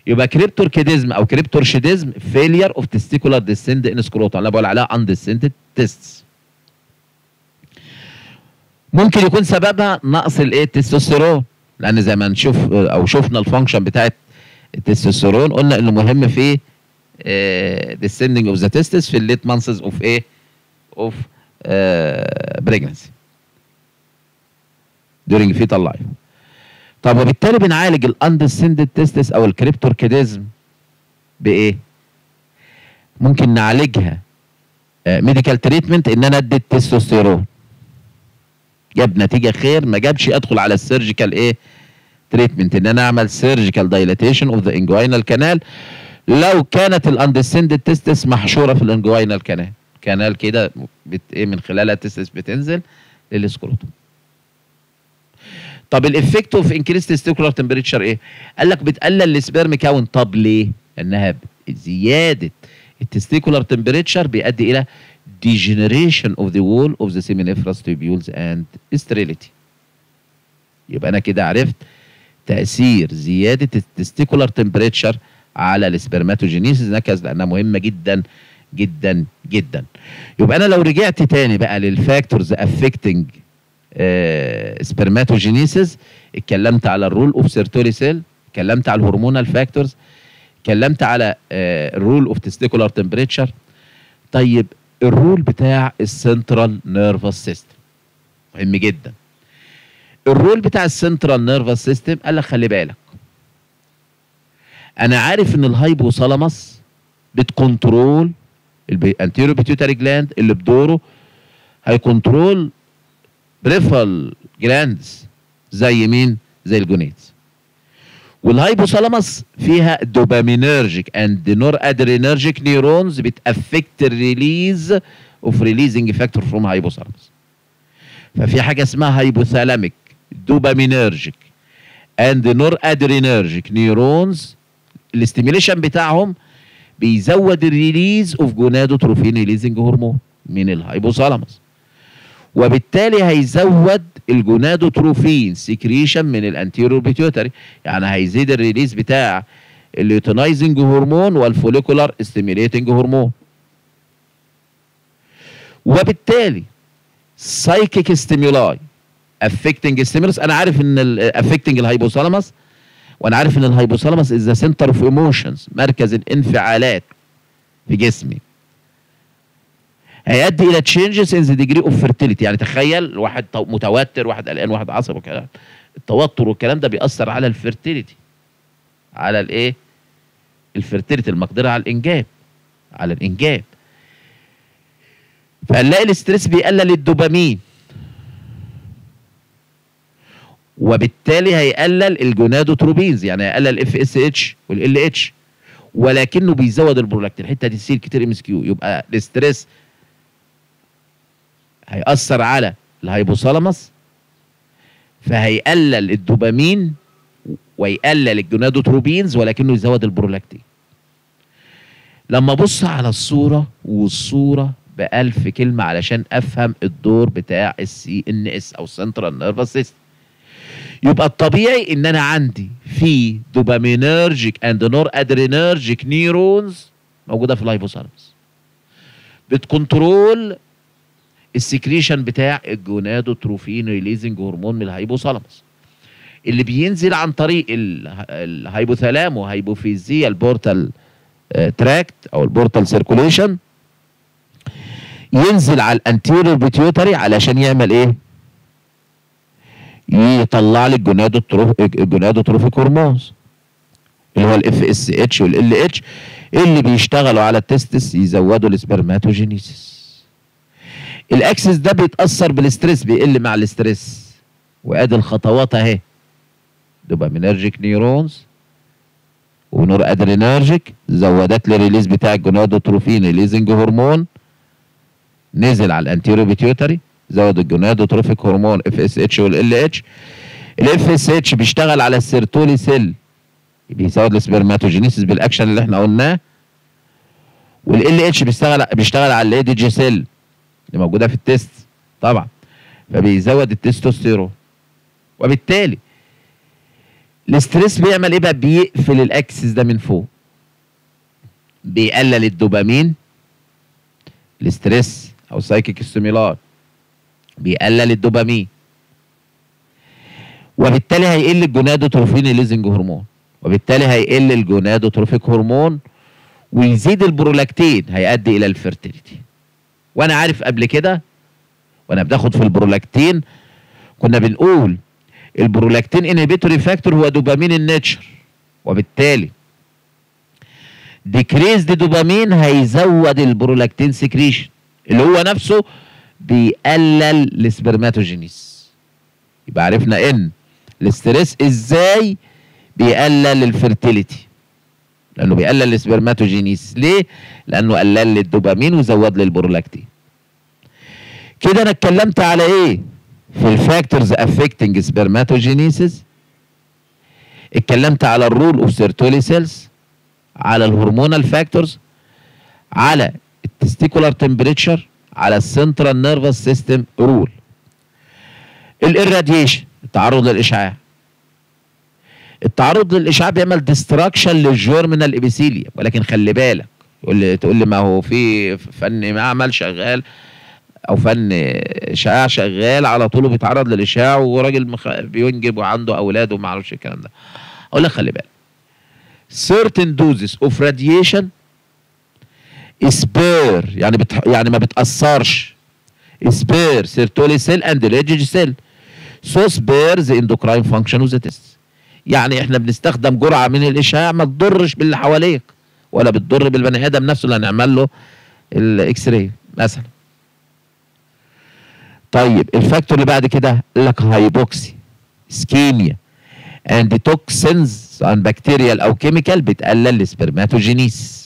S1: يبقى cryptorchidism أو cryptorchidism failure of testicular descend in scrotum أنا بقول عليها undescended testis ممكن يكون سببها نقص الايه التستوستيرون لأن زي ما نشوف أو شفنا ال function بتاعت التستوستيرون قلنا إنه مهم في descending of the testis في ال late months of إيه of pregnancy during fetal life. طب وبالتالي بنعالج ال undescended testis أو ال cryptorchidism بايه ممكن نعالجها medical treatment إن أنا أدي التستوستيرون. جاب نتيجة خير ما جابش أدخل على ال surgical إيه treatment إن أنا أعمل surgical dilatation of the inguinal canal لو كانت ال undescended testis محشورة في ال inguinal canal. canal كده بت إيه من خلالها ال testis بتنزل لل scrotum طب ال effect of increase testicular temperature إيه؟ قال لك بتقلل ال sperm count طب ليه؟ انها زيادة. ال testicular temperature بيؤدي إلى degeneration of the wall of the seminiferous tubules and sterility. يبقى أنا كده عرفت تأثير زيادة ال testicular temperature على ال spermatogenesis. نكز لأنها مهمة جدا جدا جدا. يبقى أنا لو رجعت تاني بقى لل factors affecting spermatogenesis اتكلمت على ال role of Sertoli cell اتكلمت على ال hormonal factors اتكلمت على ال role of testicular temperature طيب ال role بتاع ال central nervous system مهم جدا. ال role بتاع ال central nervous system قال لك خلي بالك أنا عارف إن ال hypothalamus بت control ال anterior pituitary gland اللي بدوره. هي control peripheral glands زي مين؟ زي ال gonads وال hypothalamus فيها dopaminergic and noradrenergic neurons بت affect ال release of releasing factor from hypothalamus ففي حاجة اسمها hypothalamic dopaminergic and noradrenergic neurons ال stimulation بتاعهم بيزود ال release of gonadotrophin releasing hormone من ال hypothalamus وبالتالي هيزود ال gonadotrophin secretion من ال anterior pituitary يعني هيزيد ال release بتاع ال luteinizing hormone وال follicular stimulating hormone. وبالتالي psychic stimuli affecting stimulus أنا عارف إن affecting ال hypothalamus وأنا عارف إن ال hypothalamus is the center of emotions مركز الانفعالات في جسمي. هيؤدي إلى changes in the degree of fertility يعني تخيل واحد متوتر واحد قلقان واحد عصبي وكلام. التوتر والكلام ده بيأثر على ال fertility على الإيه؟ ال fertility المقدرة على الإنجاب. على الإنجاب. فهنلاقي ال stress بيقلل الدوبامين. وبالتالي هيقلل ال gonadotropins يعني هيقلل ال FSH وال LH ولكنه بيزود البرولاكتين الحتة دي تصير كتير MCQ يبقى ال stress هيأثر على ال hypothalamus فهيقلل الدوبامين ويقلل ال gonadotropins ولكنه يزود البرولاكتين لما أبص على الصورة والصورة بألف كلمة علشان أفهم الدور بتاع ال CNS أو central nervous system يبقى الطبيعي إن أنا عندي في dopaminergic and noradrenergic neurons موجودة في ال hypothalamus بت control ال secretion بتاع ال gonadotropin releasing hormone من ال hypothalamus اللي بينزل عن طريق ال hypothalamo-hypophyseal portal tract أو ال portal circulation ينزل على ال anterior pituitary علشان يعمل إيه؟ يطلع لي ال gonadotroph ال gonadotrophic hormones اللي هو ال FSH وال LH اللي بيشتغلوا على ال testis يزودوا ال spermatogenesis. ال axis ده بيتأثر بال stress بيقل مع ال stress وأدي الخطوات أهي. dopaminergic neurons و noradrenergic زودت لي ال release بتاع ال gonadotropin releasing hormone نزل على ال anterior pituitary زود ال gonadotrophic hormone FSH وال LH ال FSH بيشتغل على ال Sertoli cell بيزود ال spermatogenesis بال action اللي إحنا قلناه. وال LH بيشتغل بيشتغل على ال Leydig cell اللي موجودة في ال testis طبعا فبيزود التستوستيرون. وبالتالي ال stress بيعمل إيه بقى؟ بيقفل ال axis ده من فوق. بيقلل ال dopamine ال stress أو psychic stimuli بيقلل الدوبامين. وبالتالي هيقل ال gonadotropin releasing hormone. وبالتالي هيقل ال gonadotrophic hormone ويزيد البرولاكتين هيؤدي إلى infertility. وأنا عارف قبل كده وأنا بناخد في البرولاكتين كنا بنقول ال prolactin inhibitory factor هو dopamine in nature وبالتالي decrease the dopamine هيزود ال prolactin secretion اللي هو نفسه بيقلل ال spermatogenesis يبقى عرفنا إن ال stress إزاي بيقلل ال fertility. لأنه بيقلل ال spermatogenesis ليه؟ لأنه قلل لي الدوبامين وزود لي البرولاكتين. كده أنا اتكلمت على إيه؟ في ال factors affecting spermatogenesis اتكلمت على ال role of Sertoli cells على ال hormonal factors على ال testicular temperature على ال central nervous system role ال irradiation التعرض للإشعاع. التعرض للإشعاع بيعمل destruction لل germinal epithelium ولكن خلي بالك تقول لي تقول لي ما هو في فني معمل شغال أو فني إشعاع شغال على طول بيتعرض للإشعاع وراجل مخ... بينجب وعنده أولاد وما أعرفش الكلام ده. أقول لك خلي بالك. Certain doses of radiation spare يعني بتح... يعني ما بتأثرش. spare Sertoli cell and Leydig cell the endocrine function of the testis. يعني إحنا بنستخدم جرعة من الإشعاع ما تضرش باللي حواليك ولا بتضر بالبني آدم نفسه اللي هنعمل له ال X-ray مثلا. طيب ال factor اللي بعد كده لك hypoxia ischemia and toxins سواء bacterial أو chemical بتقلل ال spermatogenesis.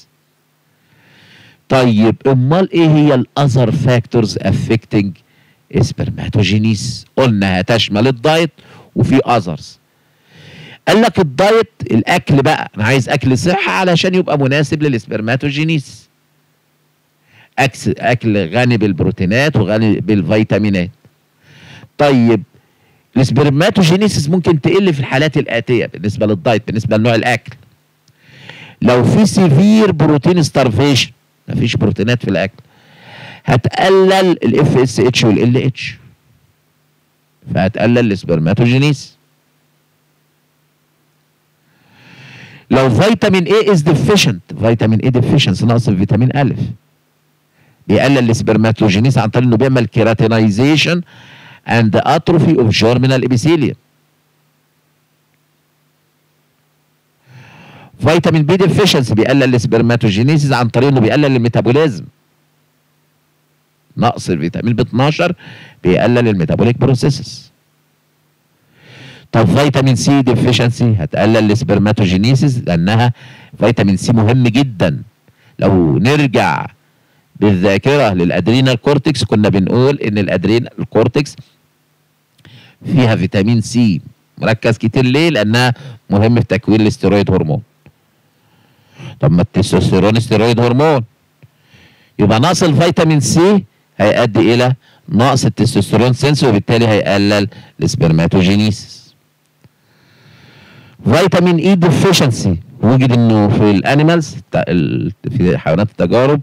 S1: طيب أمال إيه هي ال other factors affecting spermatogenesis قلنا هتشمل ال diet وفي others قال لك ال diet الأكل بقى أنا عايز أكل صحة علشان يبقى مناسب لل spermatogenesis أكل غني بالبروتينات وغني بالفيتامينات. طيب ال spermatogenesis ممكن تقل في الحالات الآتية بالنسبة لل diet بالنسبة لنوع الأكل. لو في severe protein starvation مفيش بروتينات في الأكل. هتقلل ال FSH وال LH فهتقلل ال spermatogenesis. لو vitamin A is deficient vitamin A deficiency ناقص الفيتامين الف بيقلل ال spermatogenesis عن طريق إنه بيعمل keratinization and atrophy of germinal epithelium vitamin B deficiency بيقلل ال spermatogenesis عن طريق إنه بيقلل ال metabolism. نقص الفيتامين ب 12 بيقلل ال metabolic processes. طب vitamin C deficiency هتقلل ال spermatogenesis لأنها vitamin C مهم جدا. لو نرجع بالذاكرة لل adrenal cortex كنا بنقول إن ال adrenal cortex فيها vitamin C مركز كتير. ليه؟ لأنها مهم في تكوين ال steroid hormone. طب ما ال testosterone steroid hormone. يبقى نقص ال vitamin C هيؤدي إلى نقص ال testosterone synthesis وبالتالي هيقلل ال spermatogenesis. vitamin E deficiency وجد إنه في ال animals في حيوانات التجارب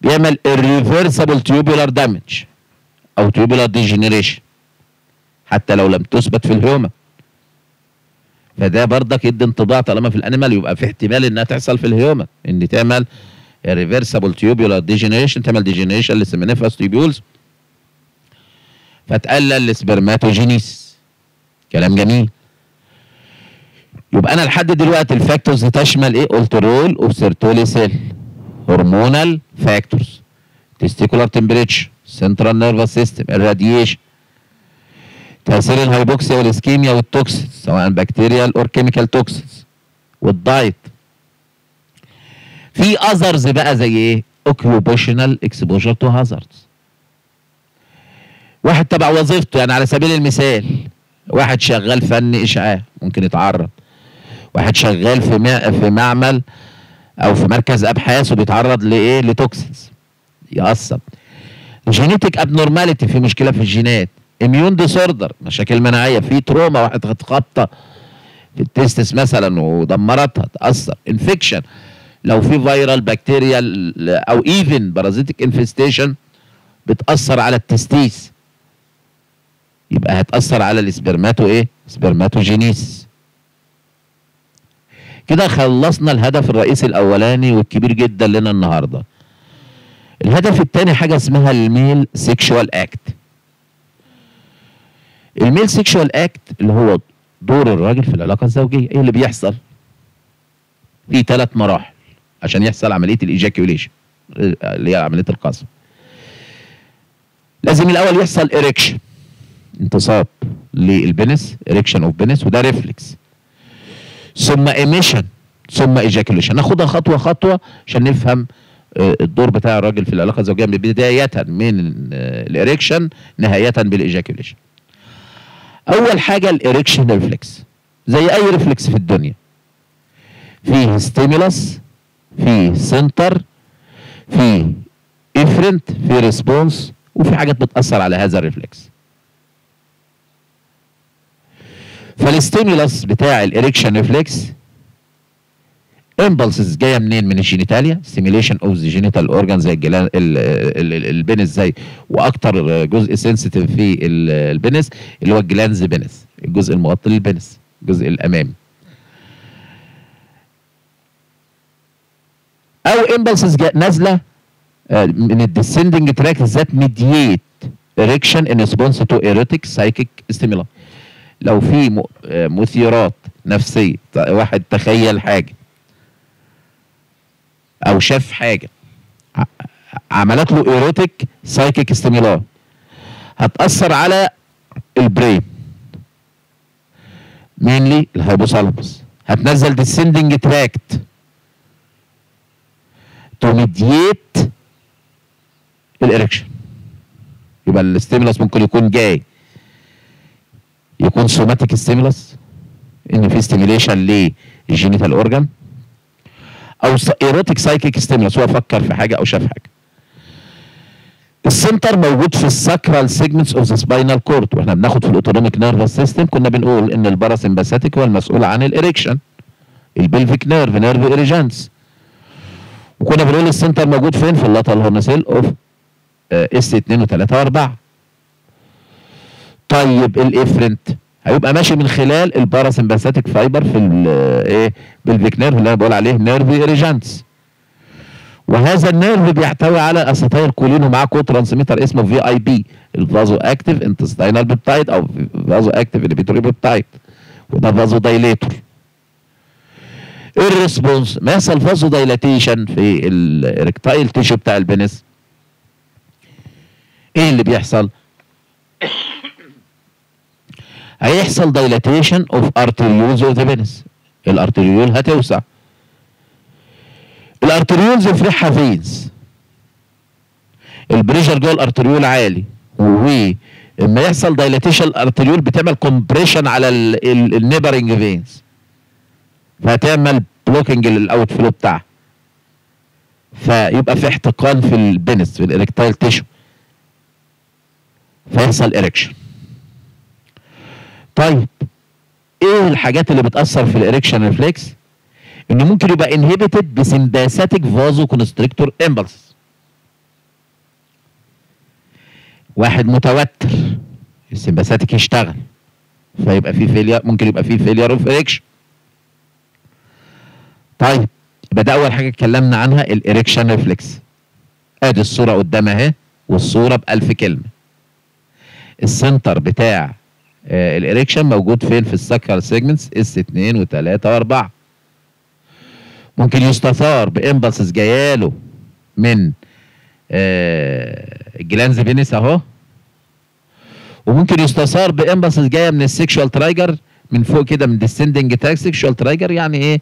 S1: بيعمل irreversible tubular damage أو tubular degeneration حتى لو لم تثبت في ال human. فده برضك يدي انطباع طالما في ال animal يبقى في احتمال إنها تحصل في ال human إن تعمل irreversible tubular degeneration تعمل ديجنريشن للسمنيفاس تيوبولز فتقلل ال spermatogenesis كلام جميل. يبقى أنا لحد دلوقتي ال factors تشمل إيه؟ قلت role of Sertoli cell hormonal factors testicular temperature central nervous system ال radiation تأثير ال hypoxia وال ischemia وال toxins سواء bacterial or chemical toxins وال diet. في others بقى زي إيه؟ occupational exposure to hazards واحد تبع وظيفته يعني على سبيل المثال واحد شغال فن إشعاع ممكن يتعرض. واحد شغال في في معمل أو في مركز أبحاث وبيتعرض لإيه؟ ل toxins يأثر. genetic abnormality في مشكلة في الجينات. immune disorder مشاكل مناعية في trauma واحد خد خبطه في ال testis مثلا ودمرتها تأثر. infection لو في viral بكتيريا أو even parasitic infestation بتأثر على ال testis. يبقى هتأثر على ال spermato إيه؟ spermatogenesis. كده خلصنا الهدف الرئيسي الأولاني والكبير جدا لنا النهارده. الهدف الثاني حاجة اسمها ال male sexual act ال male sexual act اللي هو دور الراجل في العلاقة الزوجية إيه اللي بيحصل؟ في ثلاث مراحل عشان يحصل عملية ال ejaculation اللي هي عملية القذف لازم الأول يحصل erection انتصاب لل penis erection of penis وده reflex ثم emission ثم ejaculation ناخدها خطوة خطوة عشان نفهم آه، الدور بتاع الراجل في العلاقة الزوجية بداية من آه، ال erection نهاية بال ejaculation. أول حاجة ال erection reflex زي أي reflex في الدنيا. فيه stimulus فيه center فيه efferent فيه response وفي حاجات بتأثر على هذا ال reflex. فال stimulus بتاع ال erection reflex impulses جاية منين؟ من ال genitalia stimulation of the genital organ زي ال glans ال- ال- ال- penis زي وأكتر جزء sensitive في ال- penis اللي هو ال glans penis الجزء المغطي لل penis الجزء الأمامي. أو impulses نازلة آه، من ال descending tract that mediate erection in response to erotic psychic stimuli لو في آه، مثيرات نفسية واحد تخيل حاجة. أو شاف حاجة. عملت له erotic psychic stimuli هتأثر على ال brain mainly ال hypothalamus هتنزل descending tract to mediate ال erection يبقى ال stimulus ممكن يكون جاي. يكون somatic stimulus إن في stimulation لل genital organ أو erotic psychic stimulus هو فكر في حاجة أو شاف حاجة. ال center موجود في ال sacral segments of the spinal cord وإحنا بناخد في ال autonomic nervous system كنا بنقول إن ال parasympathetic هو المسؤول عن ال erection ال pelvic nerve nerve erigens وكنا بنقول ال center موجود فين؟ في ال lateral horn cell of S 2 و3 و4 طيب ال efferent هيبقى ماشي من خلال ال parasympathetic fiber في إيه pelvic nerve اللي أنا بقول عليه nerve erigens وهذا ال nerve بيحتوي على acetylcholine ومعاه co-transmitter اسمه VIP ال vasoactive intestinal peptide أو vasoactive inhibitory peptide وده vasodilator ال response ما يحصل vasodilatation في ال erectile tissue بتاع ال penis. إيه اللي بيحصل؟ هيحصل dilatation of arterioles of the penis ال arteriole هتوسع ال arterioles يفرحها veins ال pressure جوه ال arteriole عالي. ولما يحصل dilatation ال arteriole بتعمل compression على ال neighboring veins فهتعمل blocking لل outflow بتاعها. فيبقى في احتقان في ال penis في ال erectile tissue فيحصل erection طيب إيه الحاجات اللي بتأثر في ال erection reflex؟ إنه ممكن يبقى inhibited ب sympathetic vasoconstrictor impulse واحد متوتر ال sympathetic يشتغل فيبقى في failure ممكن يبقى في failure of erection طيب يبقى ده أول حاجة اتكلمنا عنها ال erection reflex. أدي الصورة قدام أهي والصورة بألف كلمة. ال center بتاع ال erection موجود فين؟ في ال sacral segments S 2 و3 و4 ممكن يستثار ب impulses جاياله من آه ال glans penis أهو. وممكن يستثار ب impulses جاية من ال sexual trigger من فوق كده من descending tract sexual trigger يعني إيه؟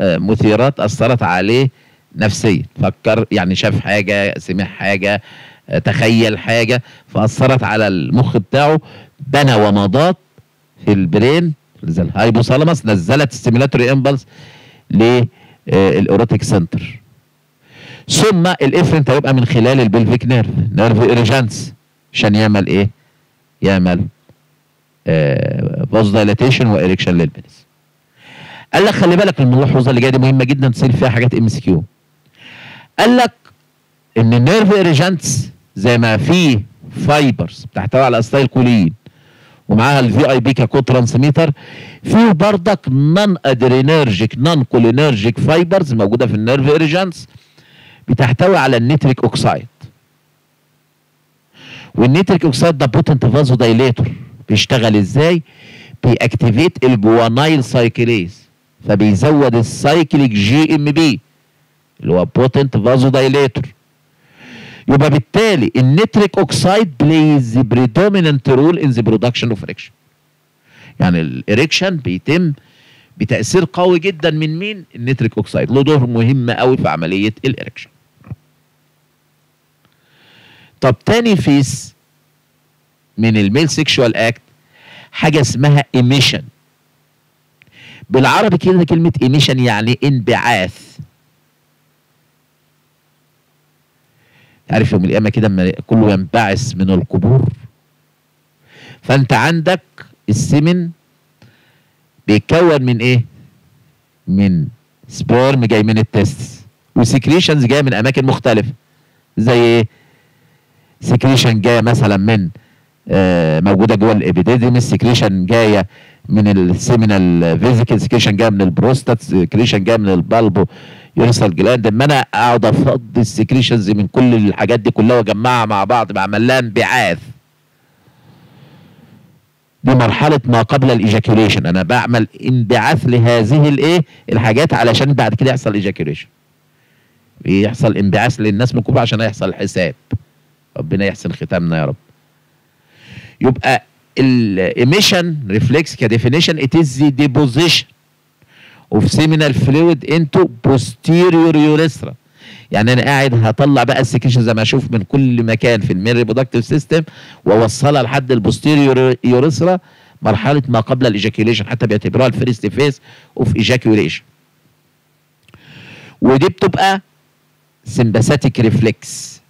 S1: مثيرات أثرت عليه نفسيا. فكر يعني شاف حاجة سمع حاجة تخيل حاجة فأثرت على المخ بتاعه بنى ومضات في ال brain ال hypothalamus نزلت stimulatory impulse لل erotic center. ثم ال efferent هيبقى من خلال ال pelvic nerve nerve erigentes عشان يعمل إيه؟ يعمل vasodilatation و erection لل penis قال لك خلي بالك الملاحظة اللي جاية دي مهمة جدا تصير فيها حاجات MCQ قال لك إن ال nerve erigentes زي ما في fibers بتحتوي على acetylcholine ومعاها ال VIP ك co-transmitter في بردك non adrenergic non cholinergic fibers موجودة في ال nerve erigentes بتحتوي على ال nitric oxide. وال nitric oxide ده potent vasodilator بيشتغل إزاي؟ بي activate ال guanylyl cyclase فبيزود ال cyclic GMP اللي هو potent vasodilator يبقى بالتالي ال nitric oxide plays predominant role in the production of erection يعني ال erection بيتم بتأثير قوي جدا من مين؟ ال nitric oxide له دور مهم قوي في عملية ال erection طب تاني phase من ال male sexual act حاجة اسمها emission بالعربي كده كلمة emission يعني انبعاث. عارف يوم القيامه كده اما كله ينبعث من القبور. فأنت عندك السمن بيتكون من إيه؟ من sperm جاي من ال testes و secretions جاية من أماكن مختلفة. زي إيه؟ secretion جاية مثلا من آه موجودة جوه ال epididymis secretion جاية من ال seminal vesicle secretion جاية من البروستات secretion جاية من ال bulbourethral gland اما أنا أقعد افضي ال secretions من كل الحاجات دي كلها وأجمعها مع بعض بعمل لها انبعاث دي مرحلة ما قبل ال ejaculation. أنا بعمل انبعاث لهذه الإيه؟ الحاجات علشان بعد كده يحصل ejaculation. يحصل انبعاث للناس من قبورها عشان يحصل حساب. ربنا يحسن ختامنا يا رب. يبقى ال emission reflex ك definition it is deposition of seminal fluid into posterior urethra يعني أنا قاعد هطلع بقى ال secretion زي ما أشوف من كل مكان في ال male reproductive system واوصلها لحد ال posterior urethra مرحلة ما قبل ال ejaculation حتى بيعتبروها ال first phase of ejaculation ودي بتبقى sympathetic reflex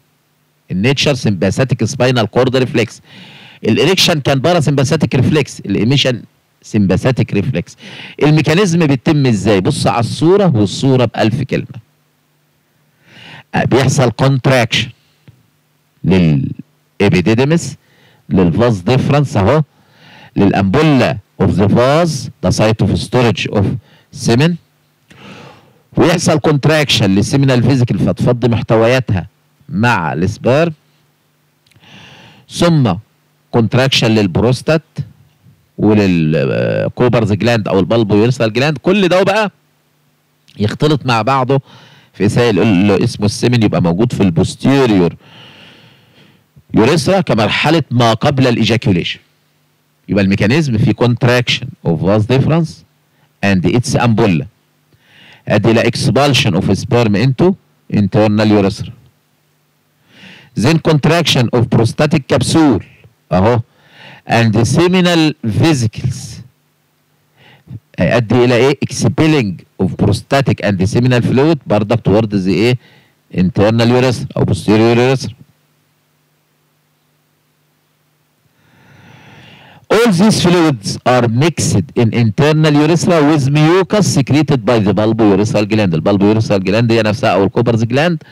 S1: ال nature sympathetic spinal cord reflex ال erection كان parasympathetic reflex ال emission sympathetic reflex ال mechanism بيتم إزاي؟ بص على الصورة والصورة بألف كلمة. بيحصل contraction لل epididymis لل vas deferens أهو لل ampulla of the vas ده site of storage of semen ويحصل contraction لل seminal vesicle فتفضي محتوياتها مع ال sperm ثم contraction للبروستات. ولل Cowper's gland أو ال bulbourethral gland. كل ده بقى يختلط مع بعضه في سائل اسمه السمن يبقى موجود في ال posterior. urethra كمرحله ما قبل ال ejaculation. يبقى ال mechanism في contraction of vas deferens and its ampulla أدي إلى expulsion of sperm into internal urethra. Then contraction of prostatic capsule. أهو. And seminal vesicles هيؤدي إلى إيه expelling of prostatic and seminal fluid بردك towards the إيه internal urethra أو posterior urethra All these fluids are mixed in internal urethra with mucus secreted by the bulbourethral gland. ال bulbourethral gland هي نفسها أو ال Cowper's gland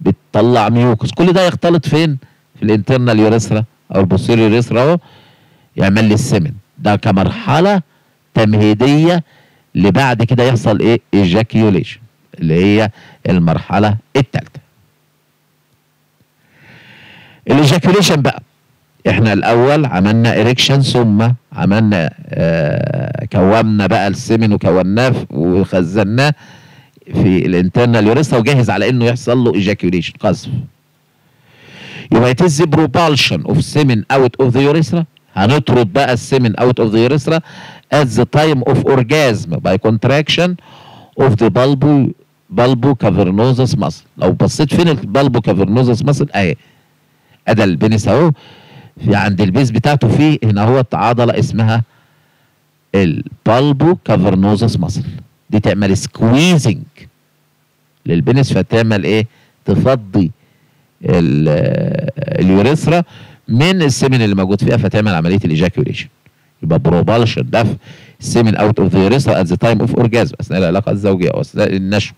S1: بتطلع mucus كل ده يختلط فين؟ في ال internal urethra أو ال posterior urethra اهو يعمل لي السمن. ده كمرحلة تمهيدية اللي بعد كده يحصل إيه؟ ejaculation اللي هي المرحلة الثالثه ال ejaculation بقى إحنا الأول عملنا erection ثم عملنا آه كومنا بقى السمن وكوناه وخزناه في ال internal urethra وجاهز على إنه يحصل له ejaculation قذف. يبقى it's propulsion of semen out of the urethra. هنطرد بقى السمن out of the urethra at the time of orgasm by contraction of the bulbo bulbocavernosus muscle. لو بصيت فين ال bulbocavernosus muscle أهي. أدي ال penis أهو. في عند ال base بتاعته في هنا هو عضله اسمها ال bulbocavernosus muscle دي تعمل squeezing لل penis فتعمل إيه؟ تفضي ال urethra من ال semen اللي موجود فيها فتعمل عملية ال ejaculation. يبقى propulsion دفع ال semen out of the urethra at the time of orgasm أثناء العلاقة الزوجية أو أثناء النشوة.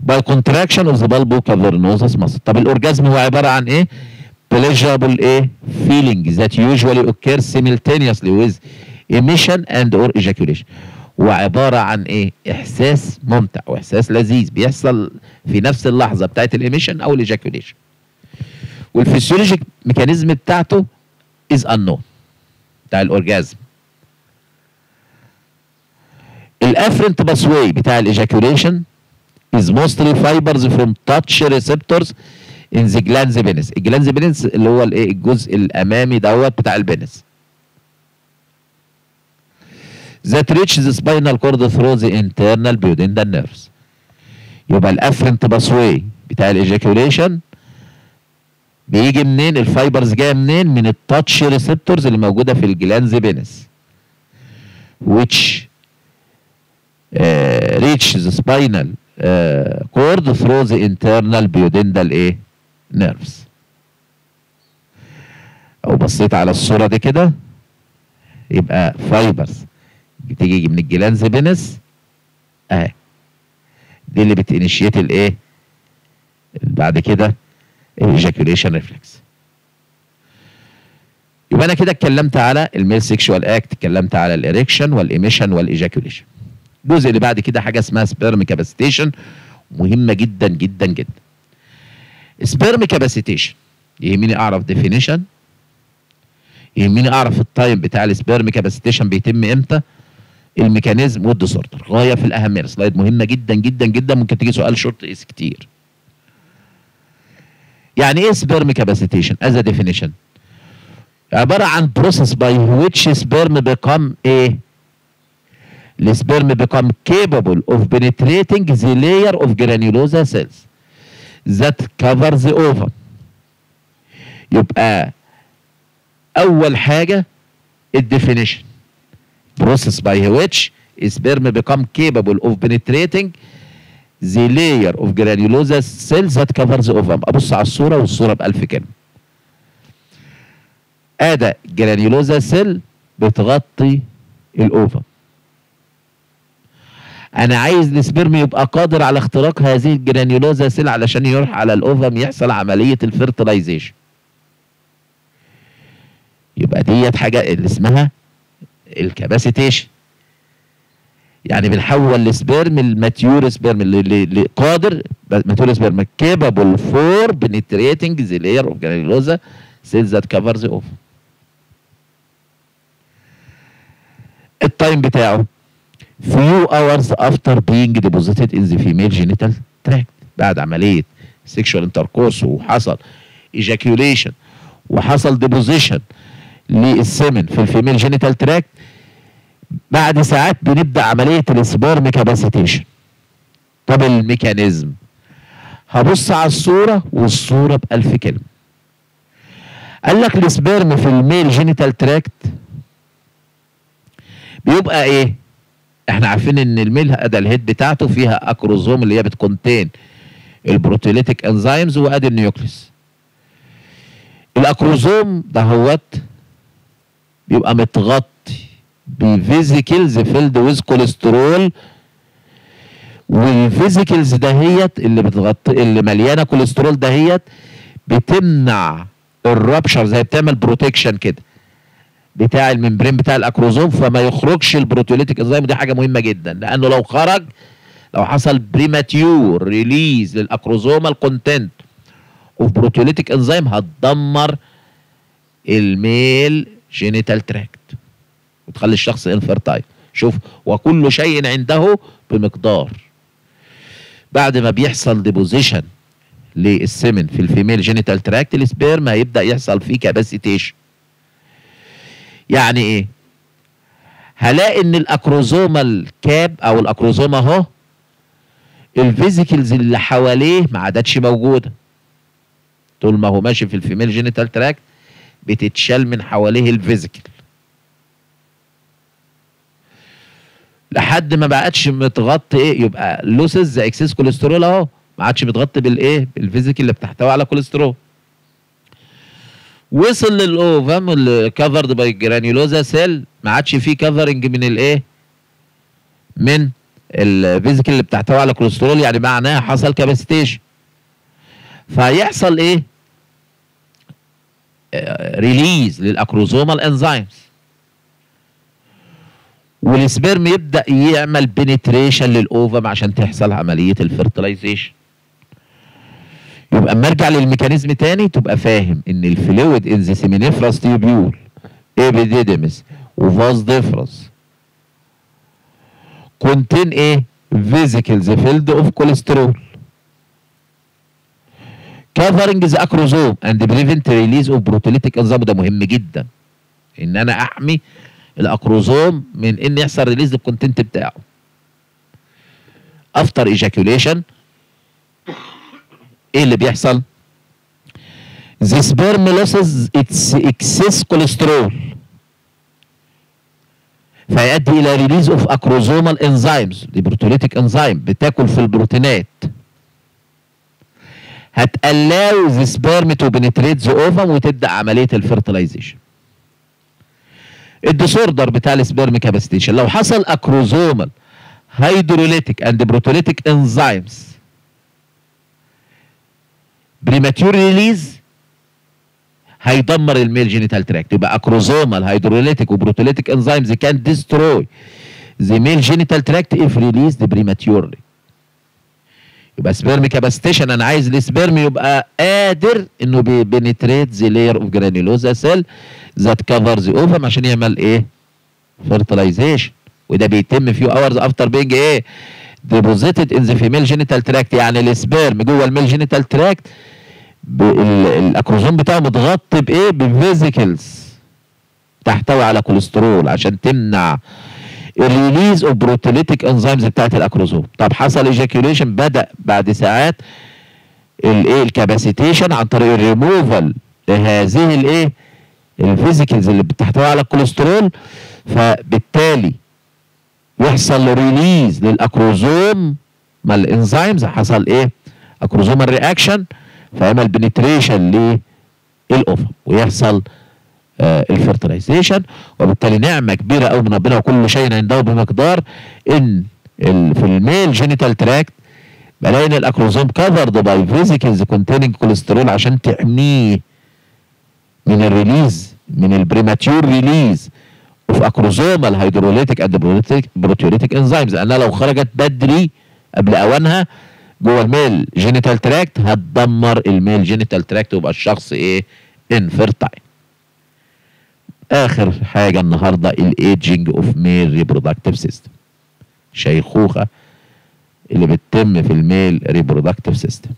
S1: by contraction of the bulbocavernosus muscle طب ال orgasm هو عبارة عن إيه؟ pleasurable إيه؟ feeling that usually occurs simultaneously with emission and or ejaculation. وعبارة عن إيه؟ إحساس ممتع وإحساس لذيذ. بيحصل في نفس اللحظة بتاعت ال emission أو ال ejaculation وال physiologic mechanism بتاعته is unknown. بتاع ال orgasm. ال afferent pathway بتاع ال ejaculation is mostly fibers from touch receptors in the glans penis ال glans penis اللي هو الايه؟ الجزء الأمامي دوت بتاع ال penis that reach the spinal cord through the internal pudendal nerves. يبقى ال afferent pathway بتاع ال ejaculation بيجي منين؟ ال fibers جاية منين؟ من ال touch receptors اللي موجودة في ال glans penis which uh, reach the spinal uh, cord through the internal pudendal إيه nerves لو بصيت على الصورة دي كده يبقى fibers بتيجي من ال glans penis اهي دي اللي بت initiate الايه بعد كده ال ejaculation reflex يبقى أنا كده اتكلمت على ال male sexual act اتكلمت على ال erection وال emission وال ejaculation الجزء اللي بعد كده حاجة اسمها sperm capacitation مهمة جدا جدا جدا. sperm capacitation يهمني أعرف definition يهمني أعرف ال time بتاع ال sperm capacitation بيتم إمتى ال mechanism وال disorder غاية في الأهمية. slide مهمة جدا جدا جدا. ممكن تيجي سؤال short essay كتير. يعني إيه sperm capacitation as a definition عبارة عن process by which sperm become إيه ال sperm become capable of penetrating the layer of granulosa cells that cover the ovum يبقى أول حاجة ال definition process by which sperm become capable of penetrating the layer of granulosa cells that cover the ovum. أبص على الصورة والصورة بألف كلمة. ادى granulosa cell بتغطي ال ovum. أنا عايز ال sperm يبقى قادر على اختراق هذه ال granulosa cell علشان يروح على ال ovum يحصل عملية ال fertilization يبقى ديت حاجة اللي اسمها ال capacitation يعني بنحول ال sperm ال mature sperm اللي قادر mature sperm capable for penetrating the layer of granulosa cells that cover the ovum ال time بتاعه. Few hours after being deposited in the female genital tract. بعد عملية sexual intercourse وحصل ejaculation وحصل deposition لل semen في ال female genital tract بعد ساعات بنبدأ عملية ال sperm capacitation طب ال mechanism؟ هبص على الصورة والصورة بألف كلمة. قال لك ال sperm في ال male genital tract. بيبقى إيه؟ إحنا عارفين إن ال male ادى ال head بتاعته فيها acrosome اللي هي بت contain ال proteolytic enzymes وأدي ال nucleus. ال acrosome دهوت بيبقى متغطي ب vesicles filled with cholesterol وال vesicles دهيت اللي بتغطي اللي مليانة كوليسترول دهيت بتمنع ال rupture زي بتعمل protection كده. بتاع ال membrane بتاع ال acrosome فما يخرجش ال proteolytic enzyme ودي حاجة مهمة جدا. لأنه لو خرج لو حصل premature release لل acrosomal content of proteolytic enzyme هتدمر ال male genital tract وتخلي الشخص infertile شوف وكل شيء عنده بمقدار. بعد ما بيحصل ديبوزيشن للسمن في الفيميل جينيتال تراكت السبيرم هيبدا يحصل فيه capacitation يعني إيه؟ هلاقي إن ال acrosomal cap أو ال acrosome اهو ال vesicles اللي حواليه ما عادتش موجودة. طول ما هو ماشي في ال female genital tract بتتشال من حواليه ال vesicle. لحد ما بقتش متغطي إيه يبقى loses excess cholesterol اهو. ما عادش متغطي بالايه بال vesicle اللي بتحتوي على كوليسترول وصل لل ovum اللي covered by granulosa cell ما عادش فيه covering من الايه من ال vesicle اللي بتحتوي على كوليسترول يعني معناها حصل capacitation فيحصل إيه release لل acrosomal enzymes وال sperm يبدأ يعمل penetration لل ovum عشان تحصل عملية ال fertilization يبقى أما أرجع لل mechanism تاني تبقى فاهم إن ال fluid in the seminiferous tubule epididymis و vas deferens contain إيه vesicles filled of cholesterol covering the acrosome and prevent release of proteolytic enzyme ده مهم جدا. إن أنا احمي ال acrosome من إن يحصل release لل content بتاعه. after ejaculation إيه اللي بيحصل؟ The sperm loses its excess cholesterol. فيؤدي إلى release of acrosomal enzymes دي proteolytic enzyme بتاكل في البروتينات. هت allow the sperm to penetrate the ovum وتبدأ عملية ال fertilization ال disorder بتاع ال sperm capacitation لو حصل acrosomal hydrolytic and proteolytic enzymes premature release هيدمر ال male genital tract يبقى acrosomal hydrolytic و proteolytic enzymes can destroy the male genital tract if released prematurely يبقى sperm capacitation أنا عايز ال sperm يبقى قادر إنه بي penetrate the layer of granulosa cell that cover the ovum عشان يعمل إيه؟ fertilization وده بيتم few hours after being إيه؟ deposited in the female genital tract يعني ال sperm جوه ال male genital tract ال acrosome بتاعه متغطي بإيه؟ ب vesicles تحتوي على كوليسترول عشان تمنع ال release of proteolytic enzymes بتاعت ال acrosome. طب حصل ejaculation بدأ بعد ساعات الايه ال capacitation عن طريق الريموفال لهذه الايه ال vesicles اللي بتحتوي على الكوليسترول. فبالتالي يحصل release لل acrosomal enzymes. حصل إيه acrosomal reaction فيعمل penetration لل ovum ويحصل آه ال fertilization وبالتالي نعمة كبيرة قوي من ربنا وكل شيء عنده بمقدار إن في ال male genital tract بلاقي ان ال acrosome covered by vesicles containing cholesterol عشان تحميه من ال release من ال premature release of acrosomal hydrolytic and proteolytic enzymes لأنها لو خرجت بدري قبل أوانها جوه ال male genital tract هتدمر ال male genital tract ويبقى الشخص إيه؟ infertile آخر حاجة النهارده ال aging of male reproductive system شيخوخة اللي بتتم في ال male reproductive system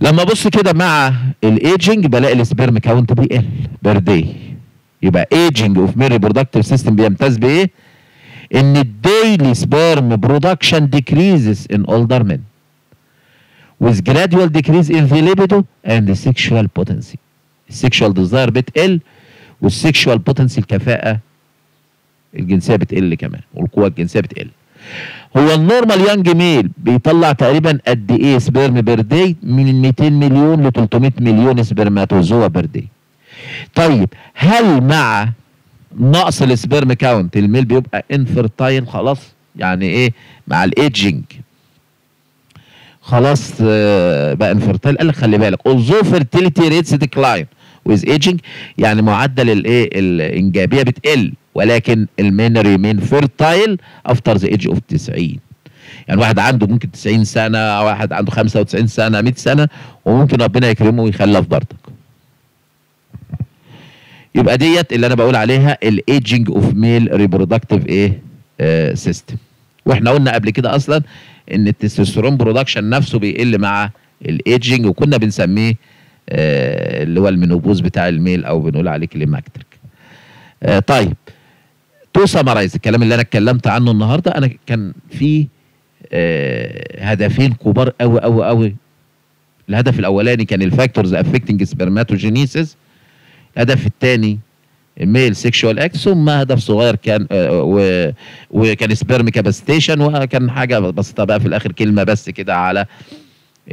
S1: لما أبص كده مع ال aging بلاقي ال sperm count بيقل per day يبقى aging of male reproductive system بيمتاز بإيه؟ إن ال daily sperm production decreases in older men with gradual decrease in the libido and the sexual potency. ال sexual desire بتقل وال sexual potency الكفاءة الجنسية بتقل كمان والقوة الجنسية بتقل. هو ال normal young male بيطلع تقريبا قد إيه sperm per day من 200 مليون ل 300 مليون spermatozoa per day طيب هل مع نقص ال sperm count ال male بيبقى infertile خلاص؟ يعني إيه؟ مع الايدجنج خلاص بقى infertile قال لك خلي بالك although fertility rates decline with aging يعني معدل الايه؟ الإنجابية بتقل ولكن ال men remain fertile after the age of 90 يعني واحد عنده ممكن 90 سنة واحد عنده 95 سنة 100 سنة وممكن ربنا يكرمه ويخلف برضك. يبقى ديت اللي أنا بقول عليها ال aging of male reproductive إيه؟ system وإحنا قلنا قبل كده أصلا إن ال testosterone production نفسه بيقل مع الايجنج وكنا بنسميه آه اللي هو ال menopause بتاع ال male أو بنقول عليه climacteric. آه طيب to summarize الكلام اللي أنا اتكلمت عنه النهارده أنا كان في آه هدفين كبار قوي قوي قوي الهدف الأولاني كان ال factors affecting spermatogenesis الهدف الثاني ال male sexual act ثم هدف صغير كان آه وكان sperm capacitation وكان حاجة بسيطة بقى في الآخر كلمة بس كده على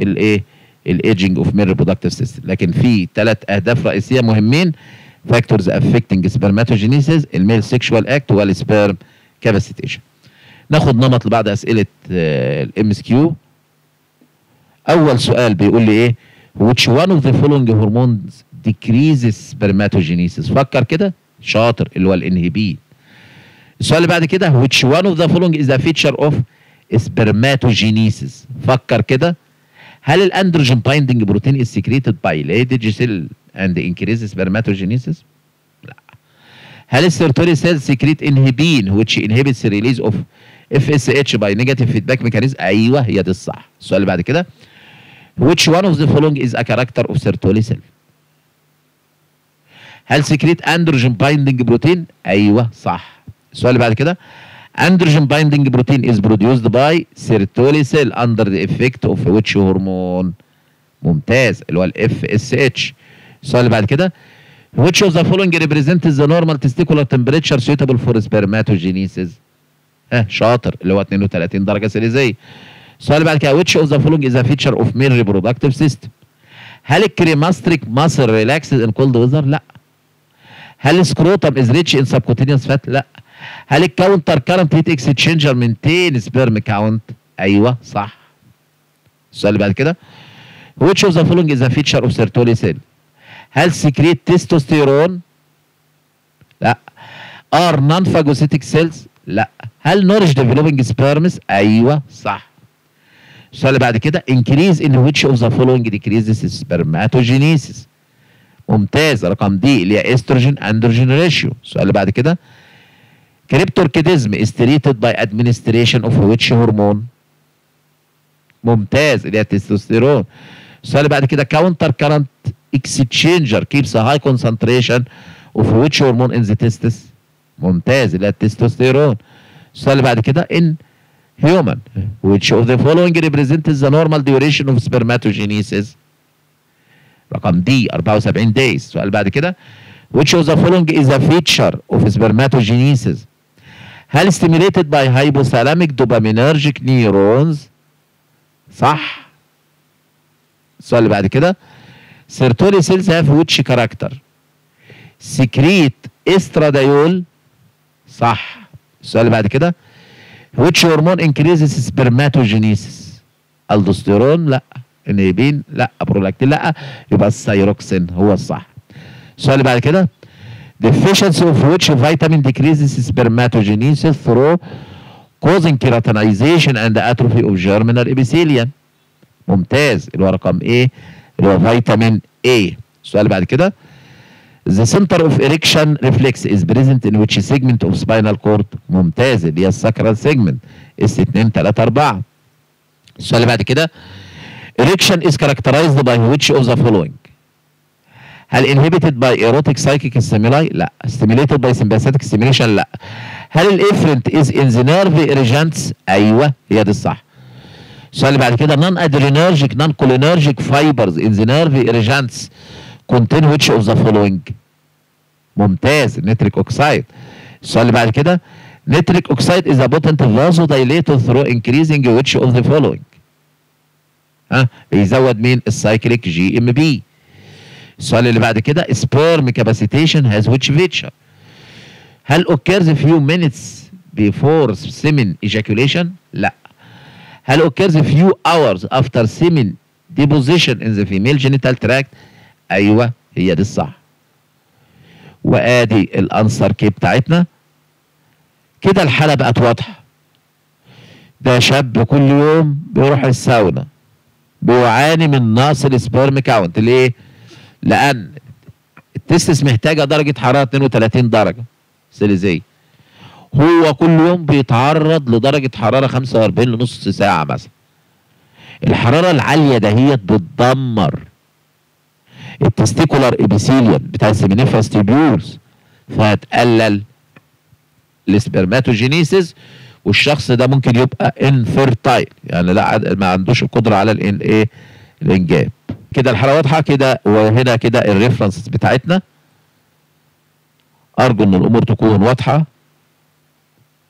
S1: الايه ال aging of male reproductive system لكن في ثلاث اهداف رئيسية مهمين. factors affecting spermatogenesis ال male sexual act وال sperm capacitation ناخد نمط لبعض أسئلة ال MCQ أول سؤال بيقول لي إيه؟ which one of the following hormones decreases spermatogenesis فكر كده. شاطر. اللي هو ال inhibin السؤال اللي بعد كده which one of the following is a feature of spermatogenesis فكر كده. هل ال androgen binding protein is secreted by Leydig cell and increase spermatogenesis؟ لا. هل ال Sertoli cell secrete inhibin which inhibits the release of FSH by negative feedback mechanism؟ أيوه هي دي الصح. السؤال اللي بعد كده which one of the following is a character of sertoli cell؟ هل secrete androgen binding protein؟ أيوه صح. السؤال اللي بعد كده androgen binding protein is produced by cell under the effect of which hormone ممتاز اللي هو ال FSH السؤال اللي بعد كده which of the following represents the normal testicular temperature suitable for spermatogenesis ها شاطر اللي هو 32 درجه سيليزية السؤال اللي بعد كده which of the following is a feature of male reproductive system هل ال cremasteric muscle relaxed in cold weather لا هل ال scrotum is rich in subcutaneous fat لا هل ال counter current heat exchanger maintain sperm count؟ أيوه صح. السؤال اللي بعد كده. Which of the following is a feature of Sertoli cell هل secrete testosterone لا. are non phagocytic cells لا. هل nourish developing sperms أيوه صح. السؤال اللي بعد كده. Increase in which of the following decreases spermatogenesis ممتاز. رقم دي اللي هي estrogen androgen ratio السؤال اللي بعد كده. cryptorchidism is treated by administration of which hormone ممتاز اللي هي التستوستيرون السؤال اللي بعد كده counter current exchanger a high concentration of which hormone in the testis ممتاز اللي هي التستوستيرون السؤال اللي بعد كده in human which of the following represents the normal duration of spermatogenesis رقم دي 74 days السؤال بعد كده which of the following is a feature of spermatogenesis هل stimulated by hypothalamic dopaminergic neurons صح. السؤال اللي بعد كده. Sertoli cells have which character secrete estradiol صح. السؤال اللي بعد كده. which hormone increases spermatogenesis الدوستيرون لا. انيبين لا. برولاكتين لا. يبقى السيروكسين. هو الصح. السؤال اللي بعد كده. Deficiency of which vitamin decreases spermatogenesis through causing keratinization and atrophy of germinal epithelium ممتاز اللي هو رقم إيه اللي هو فيتامين A السؤال بعد كده The center of erection reflex is present in which segment of spinal cord ممتاز اللي هي الساكرال segment اس 2 3 4 السؤال اللي بعد كده erection is characterized by which of the following هل inhibited by erotic psychic stimuli لا stimulated by sympathetic stimulation لا هل الافرنت is in the nerve erigents أيوه هي دي الصح السؤال اللي بعد كده non adrenergic non cholinergic fibers in the nerve erigents contain which of the following ممتاز نيتريك اوكسايد السؤال اللي بعد كده نيتريك اوكسايد is a potent vasodilator through increasing which of the following ها بيزود مين السايكليك جي ام بي السؤال اللي بعد كده sperm capacitation has which feature هل occurs few minutes before semen ejaculation لا هل occurs few hours after semen deposition in the female genital tract أيوه هي دي الصح وادي ال answer key بتاعتنا كده الحاله بقت واضحه ده شاب كل يوم بيروح الساونا بيعاني من نقص ال sperm count ليه؟ لأن ال testes محتاجة درجة حرارة 32 درجة سيليزية. هو كل يوم بيتعرض لدرجة حرارة 45 لنص ساعة مثلا. الحرارة العالية دهيت بتدمر ال testicular epithelium بتاع ال seminiferous tubules. فهتقلل ال spermatogenesis والشخص ده ممكن يبقى infertile يعني لا ما عندوش القدرة على الان إيه الانجاب كده الحاله واضحه كده وهنا كده ال references بتاعتنا. أرجو إن الأمور تكون واضحة.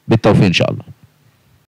S1: بالتوفيق إن شاء الله.